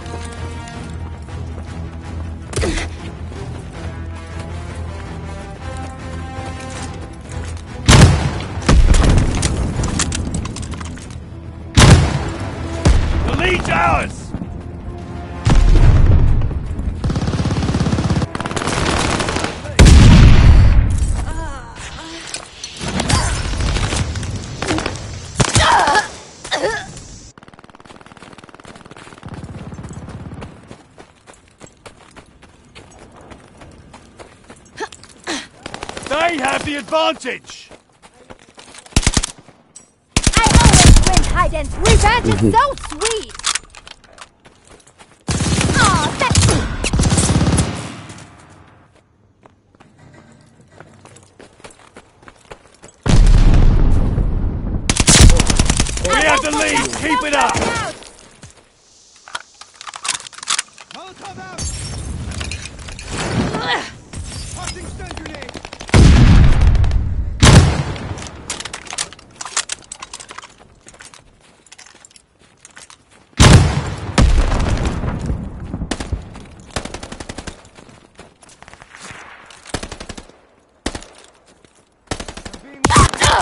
Advantage! I always win hide and revenge mm-hmm. is so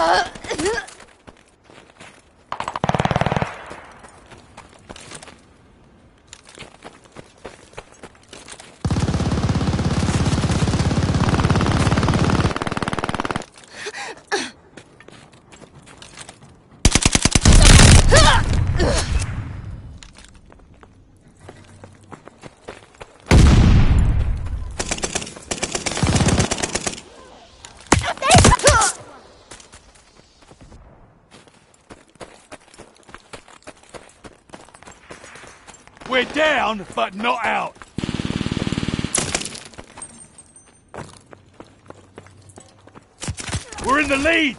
あ We're down, but not out. We're in the lead!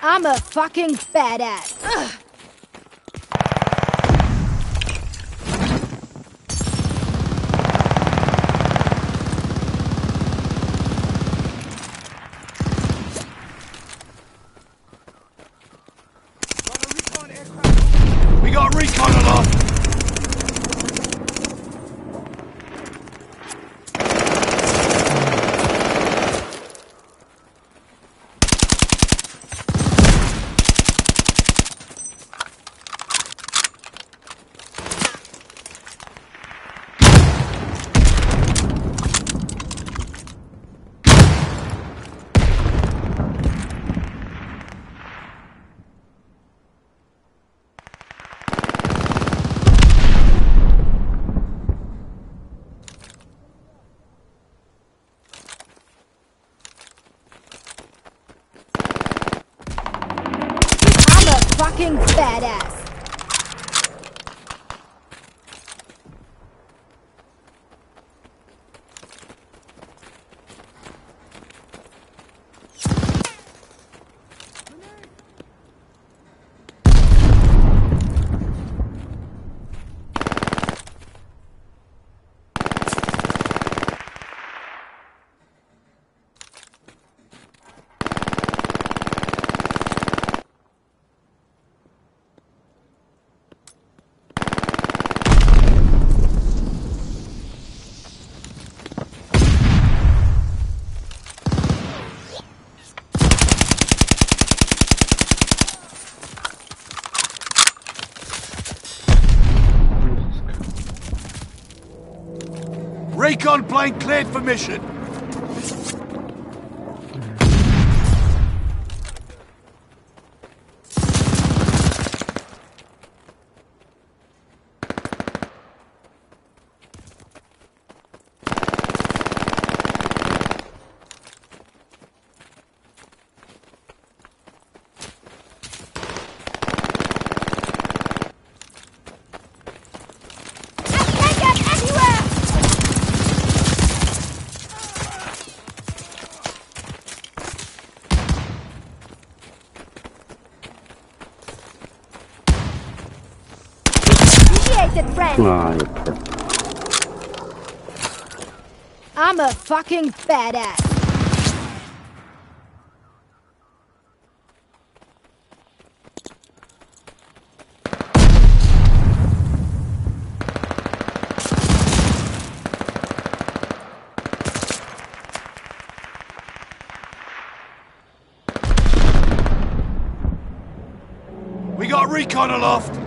I'm a fucking badass. Ugh. Recon plane cleared for mission. fucking badass. We got recon aloft.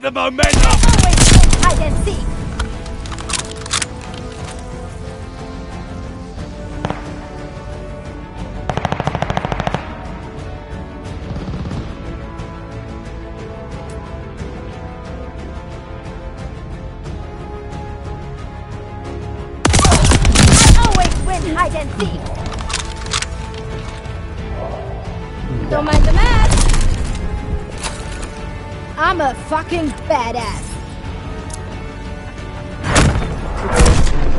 Keep the momentum. Fucking badass.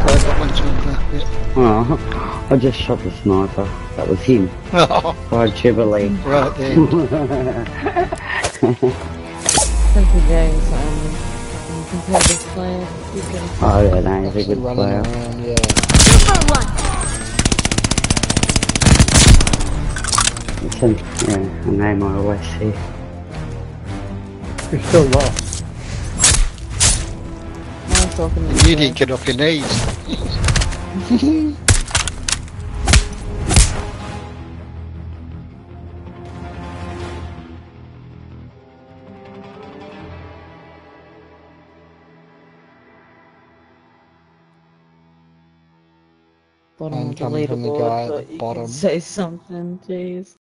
I've got one to yeah. Oh, I just shot the sniper. That was him. Oh, (laughs) By Jubilee. right there. (laughs) Thank you, James. Um, compared to playing, you can Oh, yeah, no, he's a good player. around, yeah. Super one. It's a, yeah, a name I always see. You're still lost. now talking to You didn't get off your knees. bottom I'm the coming from the guy at the bottom. Say something, jeez.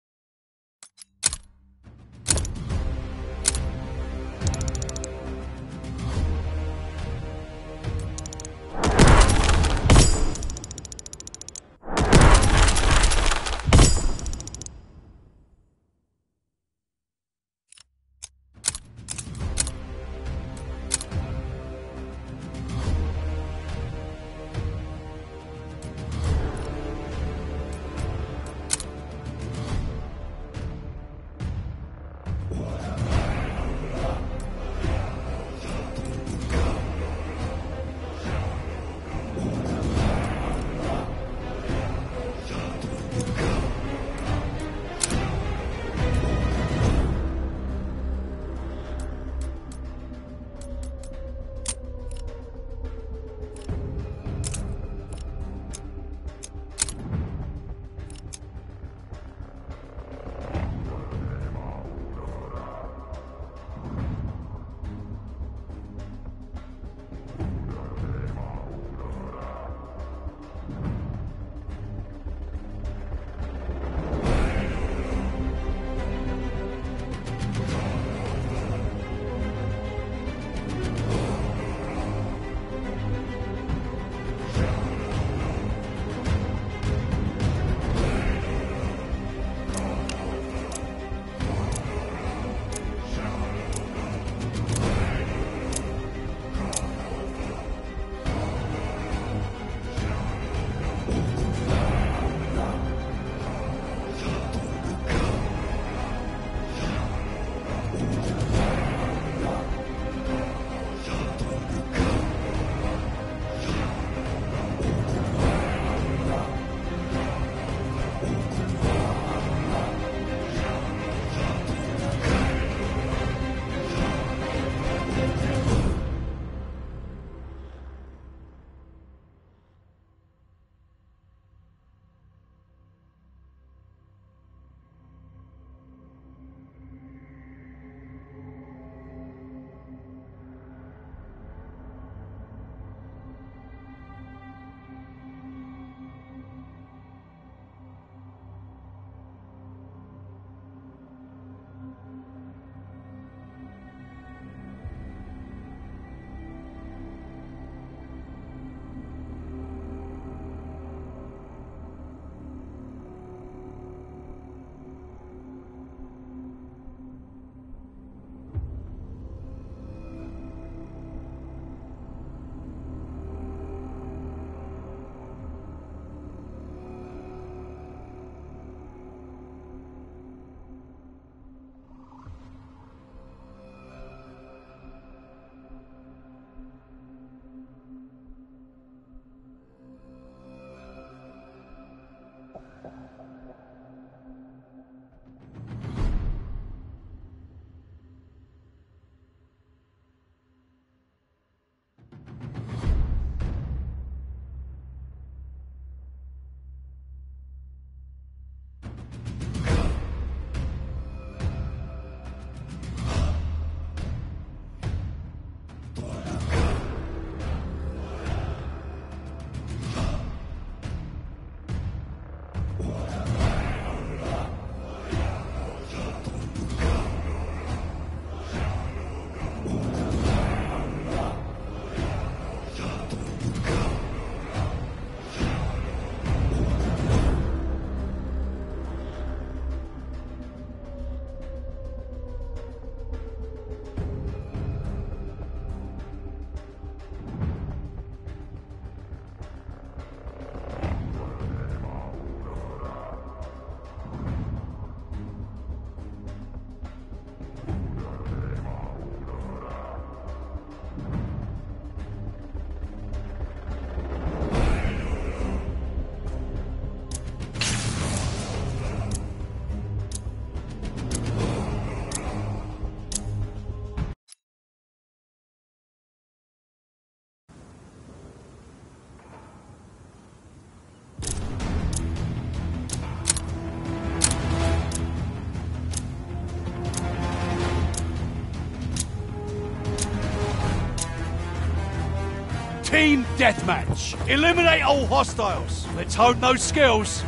Team Deathmatch. Eliminate all hostiles. Let's hone those skills.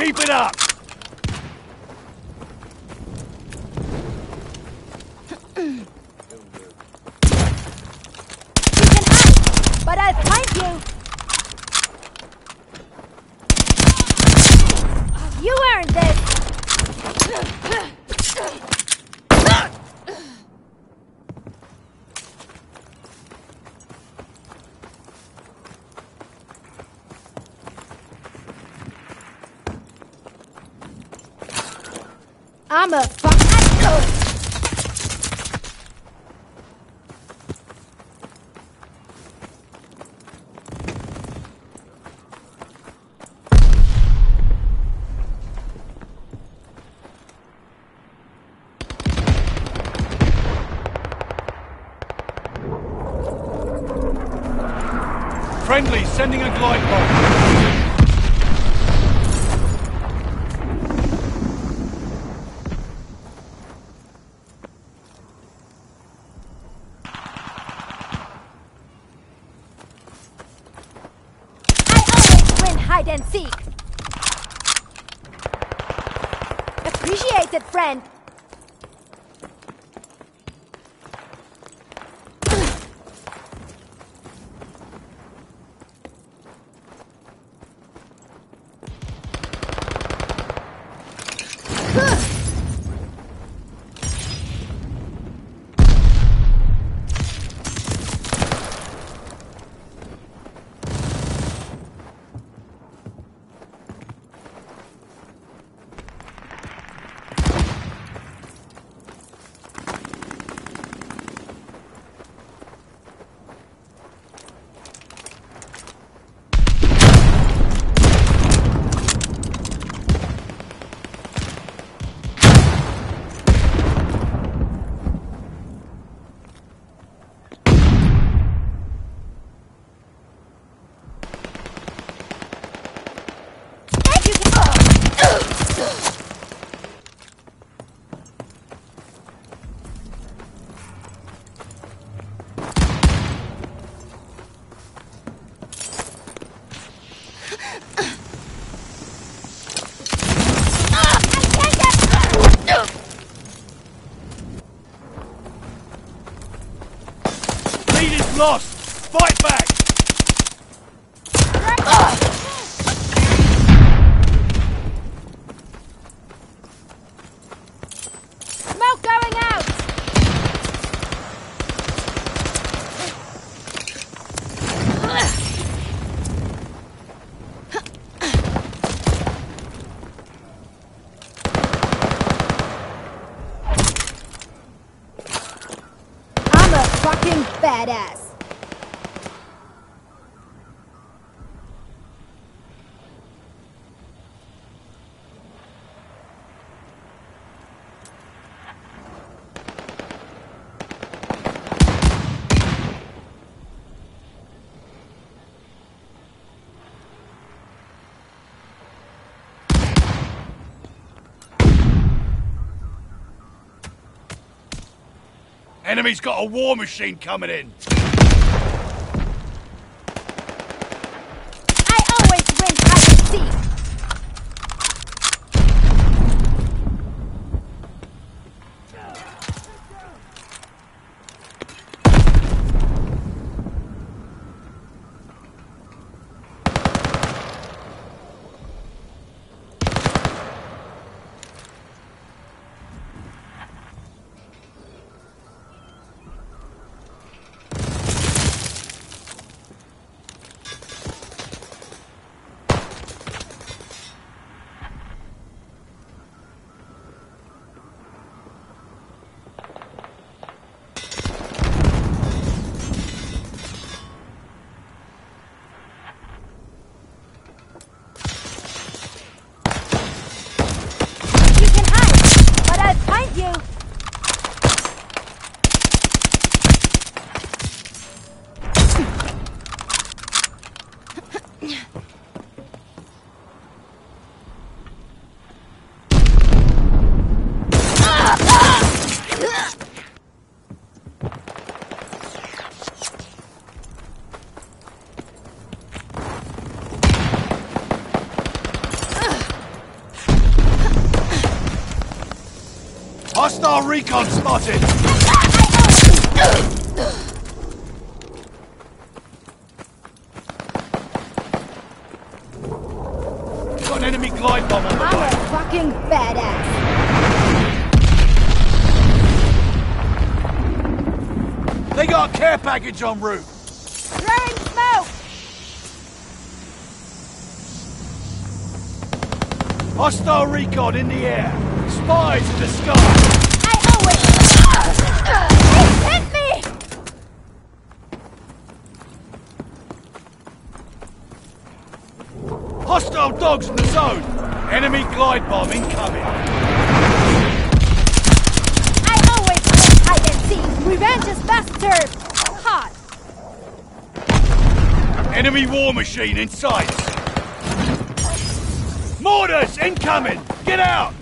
Keep it up! I'm a Friendly sending a glide. lost! Enemy's got a war machine coming in. I always win hide and seek. You can hide, but I'll find you. Hostile recon spotted. Got an enemy glide bomb on the I'm way. a fucking badass. They got a care package en route. Throwing smoke. Hostile recon in the air. Spies in the sky. I always. Hey, hit me! Hostile dogs in the zone. Enemy glide bomb incoming. I always win hide and seek. Revenge is best served hot. Enemy war machine in sight. Mortars incoming. Get out.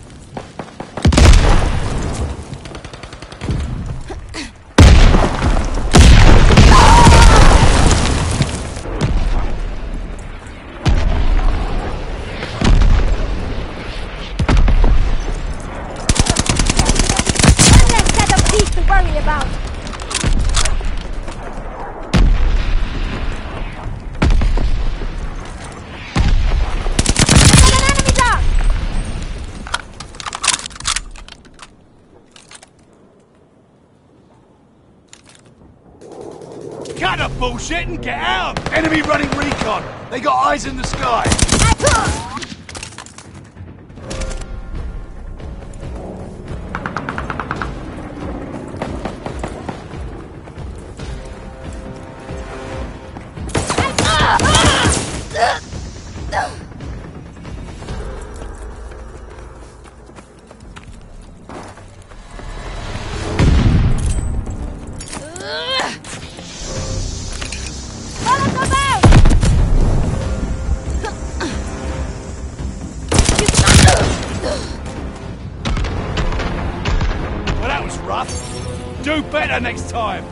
Bullshit and get out. Enemy running recon. They got eyes in the sky. Time.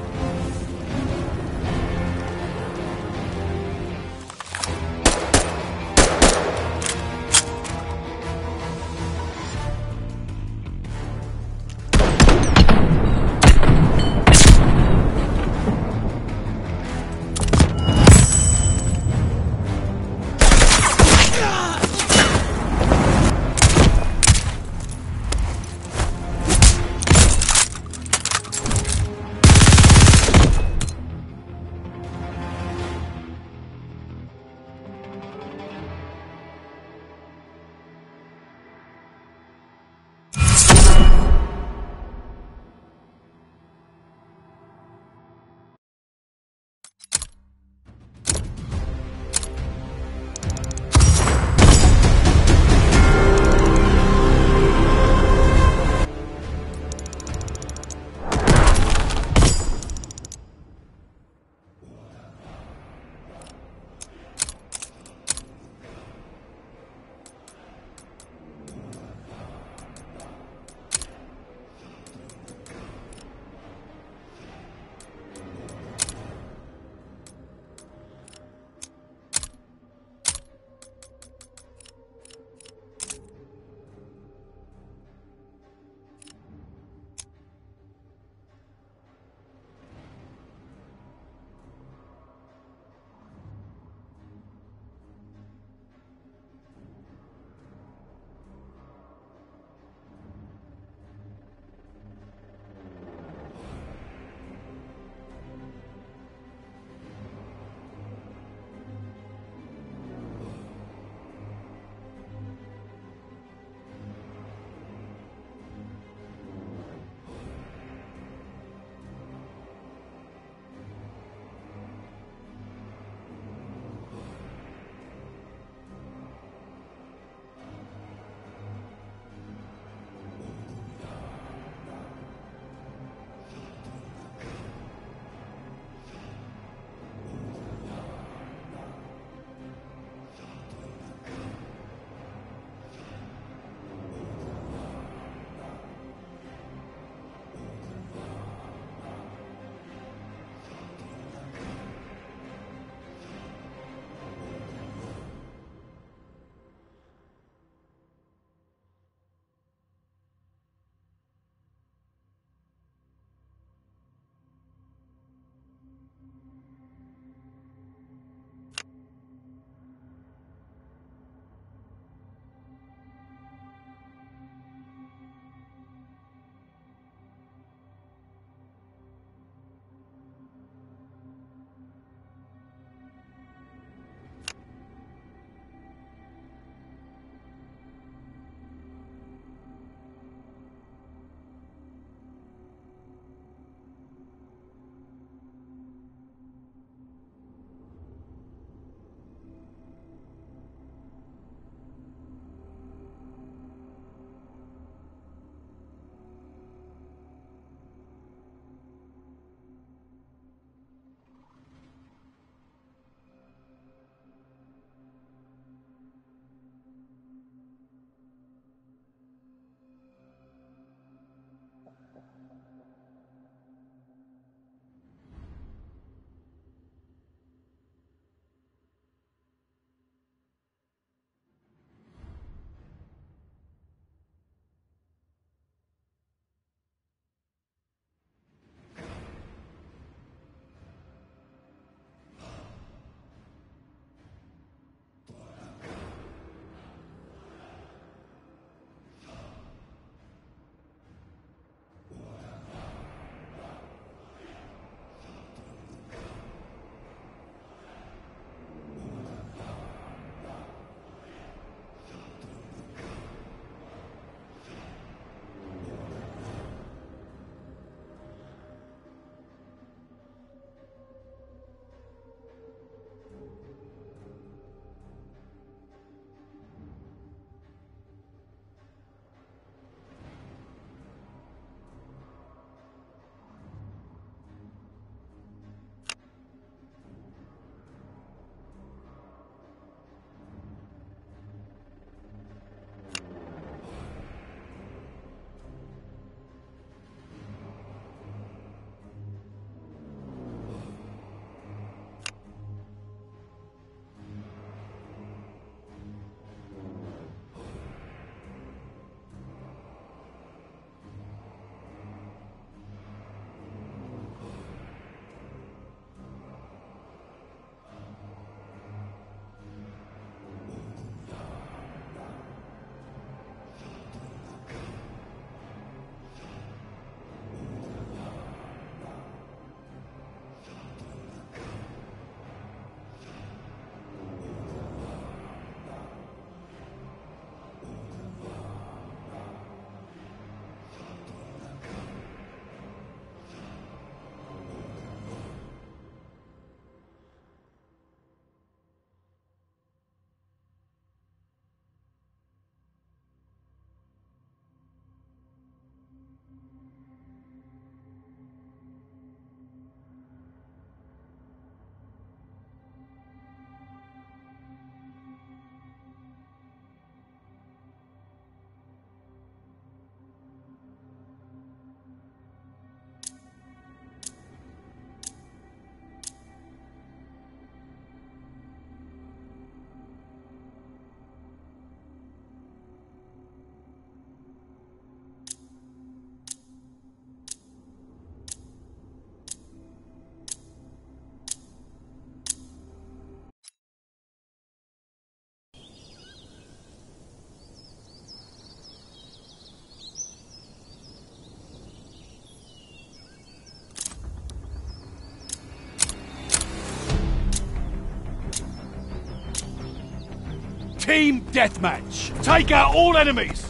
Team deathmatch. Take out all enemies.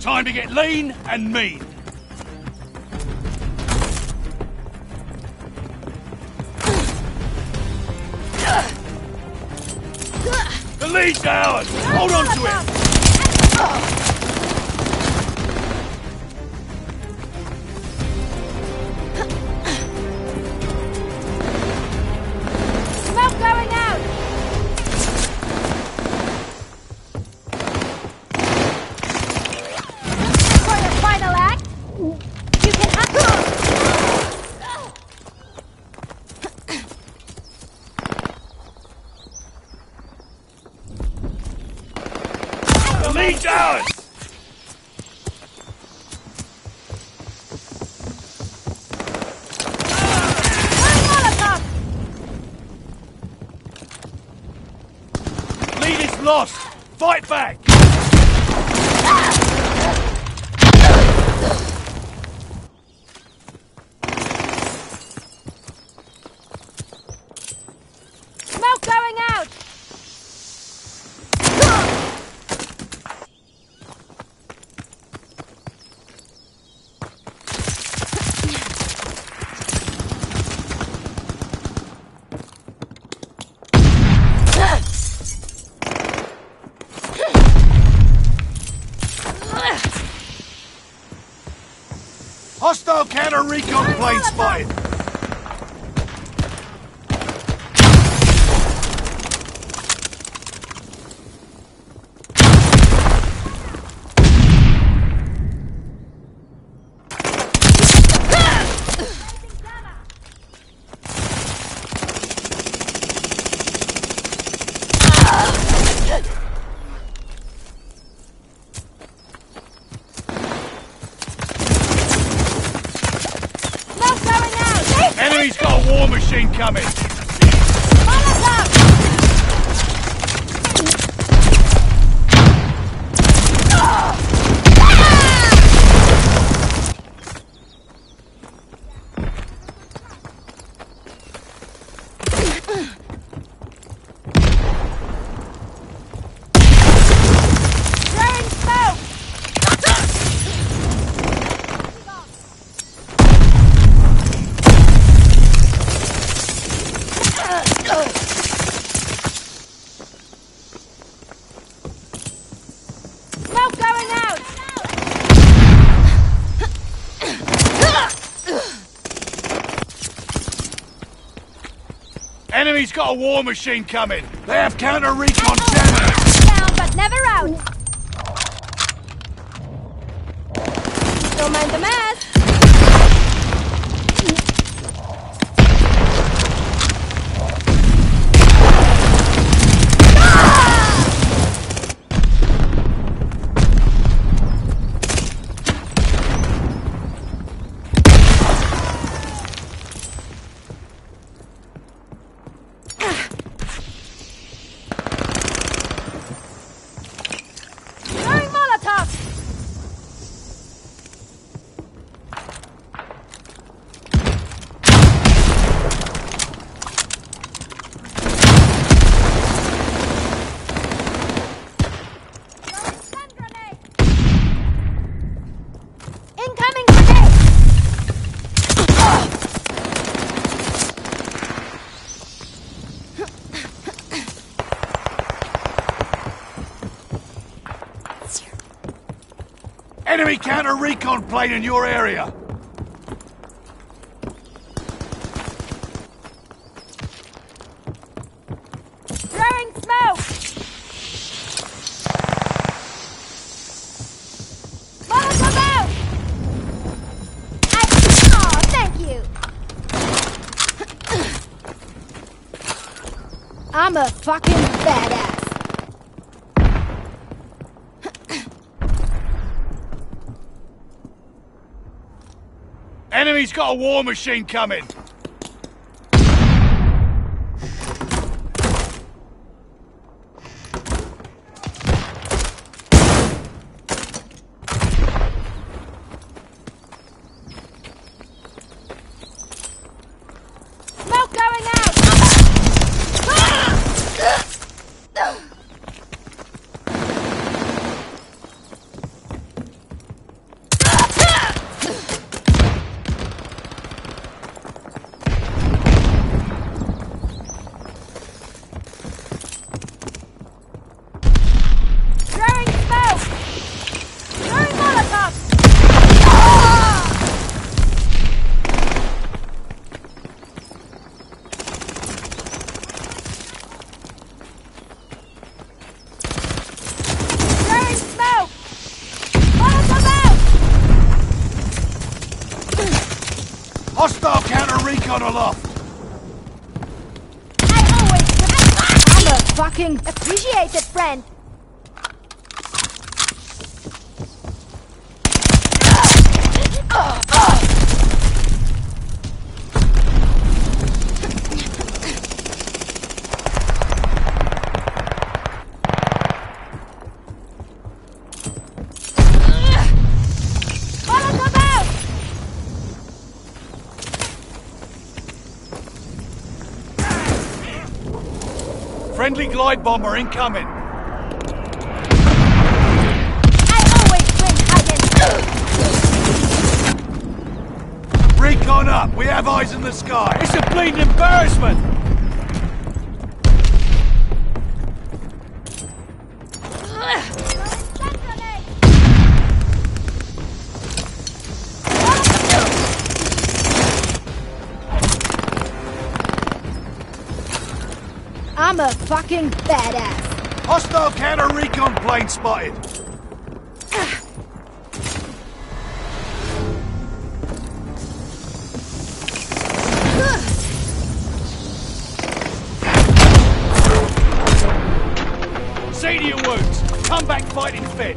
Time to get lean and mean. The lead's ours. Hold on to it. War machine coming. Molotov! Throwing smoke! Smoke going out! Enemy's got a war machine coming. They have counter recon jamming. Down but never out! Don't mind the mess! Throwing Molotov! Throwing stun grenade! Incoming grenade! Enemy counter recon plane in your area. Throwing smoke! Molotov out! I... Oh, thank you! I'm a fucking badass. Enemy's got a war machine coming. Smoke going out! Hostile counter recon aloft. I always I'm a fucking appreciated friend. Molotov out! Friendly glide bomber incoming. I always win and Recon up. We have eyes in the sky. It's a bleeding embarrassment. Fucking badass. Hostile counter recon plane spotted. See to your wounds. Come back fighting fit.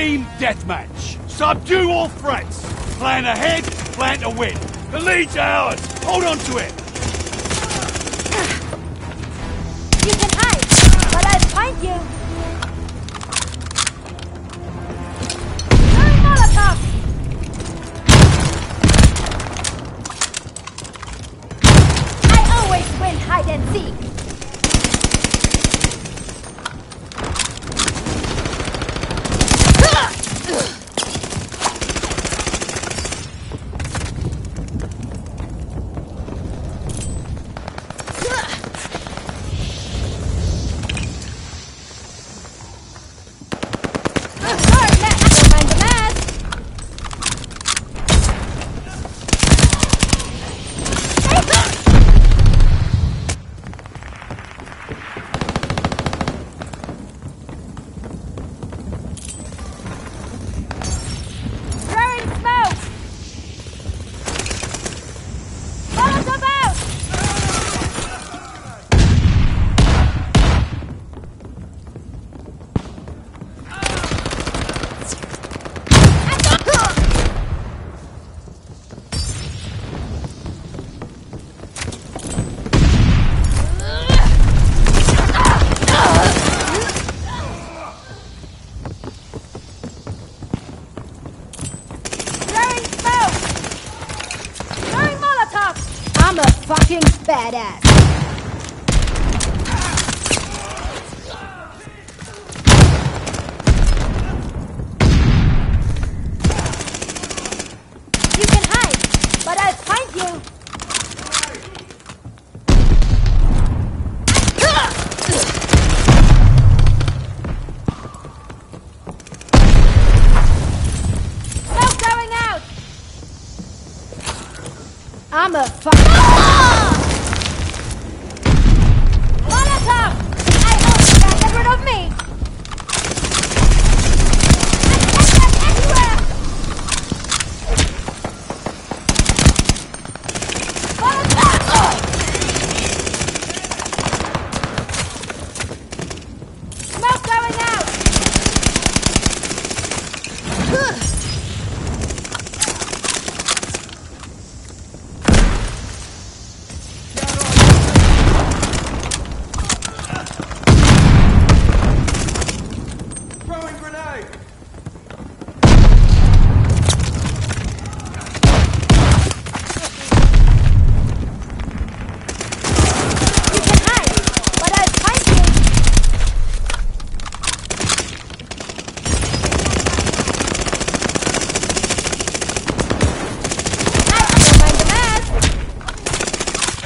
Team deathmatch. Subdue all threats. Plan ahead, plan to win. The lead's ours. Hold on to it.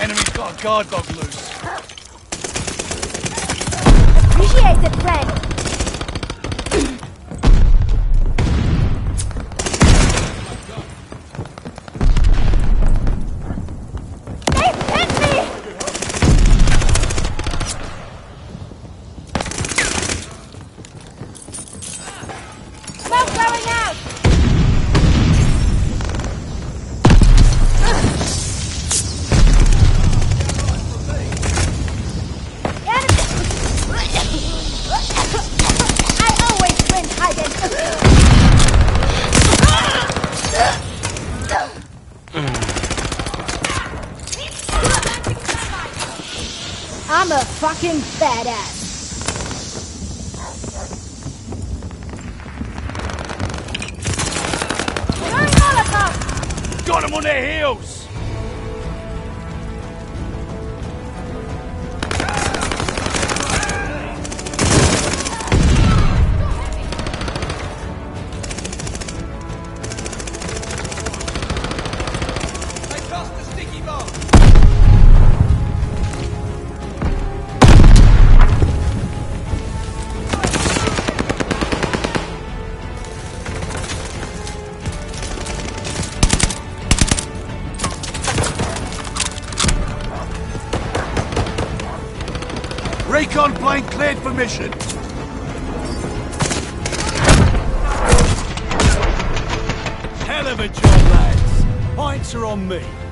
Enemy's got a guard dog loose. Appreciate it, friend. Recon plane cleared for mission. Hell of a job, lads. Points are on me.